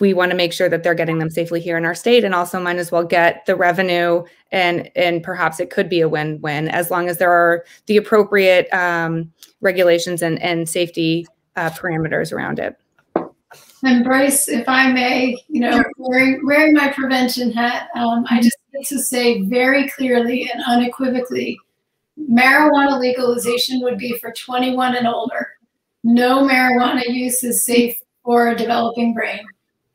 we want to make sure that they're getting them safely here in our state and also might as well get the revenue and and perhaps it could be a win-win as long as there are the appropriate um, regulations and, and safety uh, parameters around it. And Bryce, if I may, you know, wearing, wearing my prevention hat, um, I just need to say very clearly and unequivocally, marijuana legalization would be for 21 and older. No marijuana use is safe for a developing brain.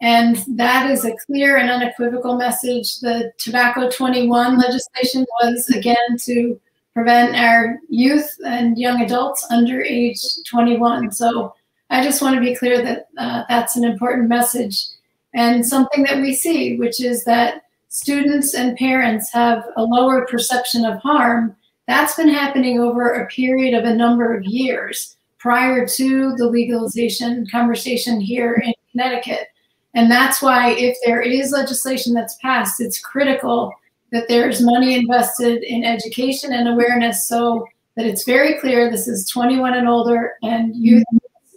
And that is a clear and unequivocal message. The Tobacco 21 legislation was, again, to prevent our youth and young adults under age 21. So I just want to be clear that uh, that's an important message and something that we see, which is that students and parents have a lower perception of harm. That's been happening over a period of a number of years prior to the legalization conversation here in Connecticut. And that's why if there is legislation that's passed, it's critical that there's money invested in education and awareness so that it's very clear this is 21 and older and youth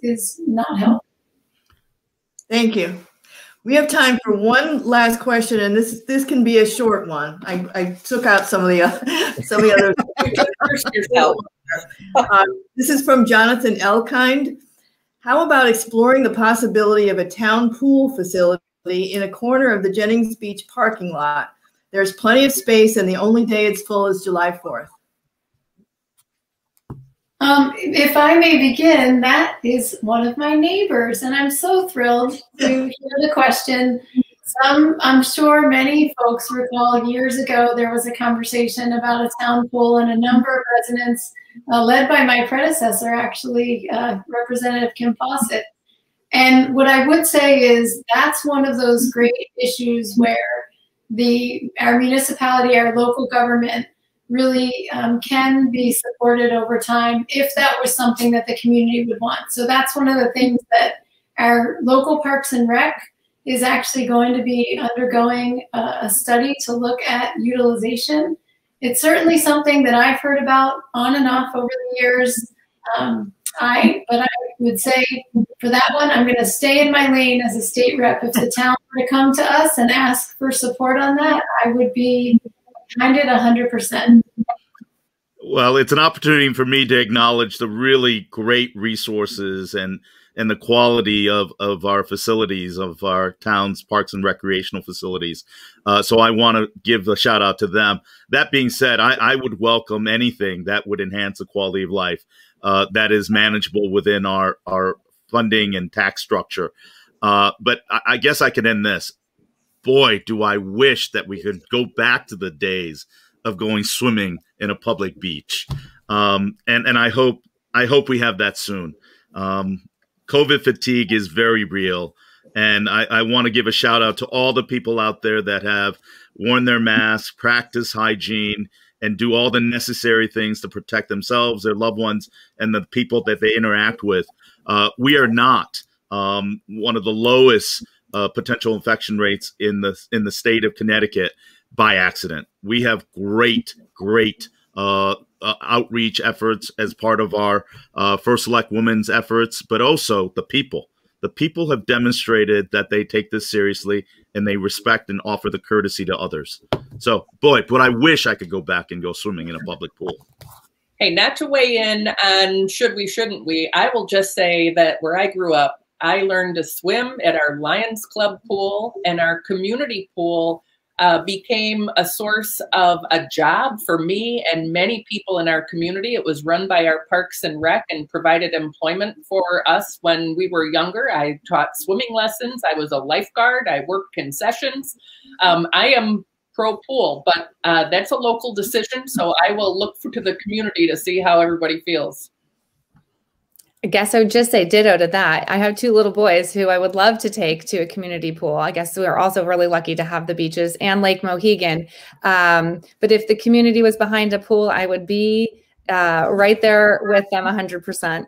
is not healthy. Thank you. We have time for one last question, and this this can be a short one. I, I took out some of the uh, some of the other. uh, this is from Jonathan Elkind. How about exploring the possibility of a town pool facility in a corner of the Jennings Beach parking lot? There's plenty of space, and the only day it's full is July 4th. Um, if I may begin, that is one of my neighbors, and I'm so thrilled to hear the question. Some, I'm sure many folks recall years ago there was a conversation about a town pool, and a number of residents uh, led by my predecessor, actually, uh, Representative Kim Fawcett. And what I would say is that's one of those great issues where the our municipality, our local government, really um, can be supported over time if that was something that the community would want. So that's one of the things that our local Parks and Rec is actually going to be undergoing a, a study to look at utilization it's certainly something that I've heard about on and off over the years. Um, I, but I would say for that one, I'm going to stay in my lane as a state rep. If the town were to come to us and ask for support on that, I would be behind it 100%. Well, it's an opportunity for me to acknowledge the really great resources and and the quality of, of our facilities, of our town's parks and recreational facilities. Uh, so I want to give a shout out to them. That being said, I, I, would welcome anything that would enhance the quality of life uh, that is manageable within our, our funding and tax structure. Uh, but I, I guess I can end this. Boy, do I wish that we could go back to the days of going swimming in a public beach. Um, and, and I hope I hope we have that soon. Um, COVID fatigue is very real. And I, I want to give a shout out to all the people out there that have worn their masks, practice hygiene, and do all the necessary things to protect themselves, their loved ones, and the people that they interact with. Uh, we are not um, one of the lowest uh, potential infection rates in the in the state of Connecticut by accident. We have great, great uh, uh, outreach efforts as part of our uh, First Select Women's efforts, but also the people. The people have demonstrated that they take this seriously and they respect and offer the courtesy to others. So, boy, but I wish I could go back and go swimming in a public pool. Hey, not to weigh in on should we, shouldn't we, I will just say that where I grew up, I learned to swim at our Lions Club pool and our community pool uh, became a source of a job for me and many people in our community. It was run by our Parks and Rec and provided employment for us when we were younger. I taught swimming lessons. I was a lifeguard. I worked concessions. Um, I am pro pool, but uh, that's a local decision. So I will look to the community to see how everybody feels. I guess I would just say ditto to that. I have two little boys who I would love to take to a community pool. I guess we are also really lucky to have the beaches and Lake Mohegan. Um, but if the community was behind a pool, I would be uh, right there with them 100%.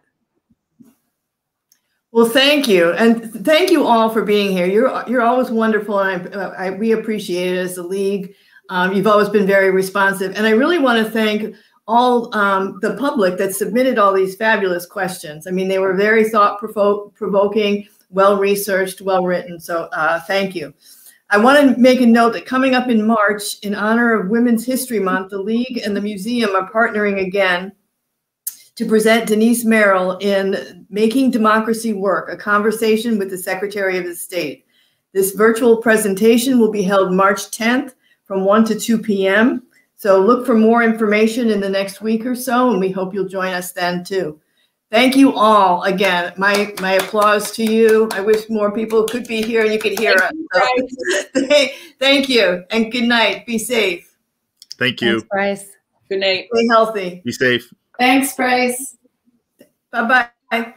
Well, thank you, and thank you all for being here. You're you're always wonderful, and I, I we appreciate it as a league. Um, you've always been very responsive, and I really want to thank all um, the public that submitted all these fabulous questions. I mean, they were very thought provoking, well researched, well written. So uh, thank you. I want to make a note that coming up in March, in honor of Women's History Month, the League and the museum are partnering again to present Denise Merrill in Making Democracy Work, a conversation with the Secretary of the State. This virtual presentation will be held March 10th from 1 to 2 p.m. So look for more information in the next week or so, and we hope you'll join us then too. Thank you all again. My my applause to you. I wish more people could be here and you could hear thank us. So, thank you and good night. Be safe. Thank you. Thanks, Bryce. Good night. Stay healthy. Be safe. Thanks, Bryce. Bye bye.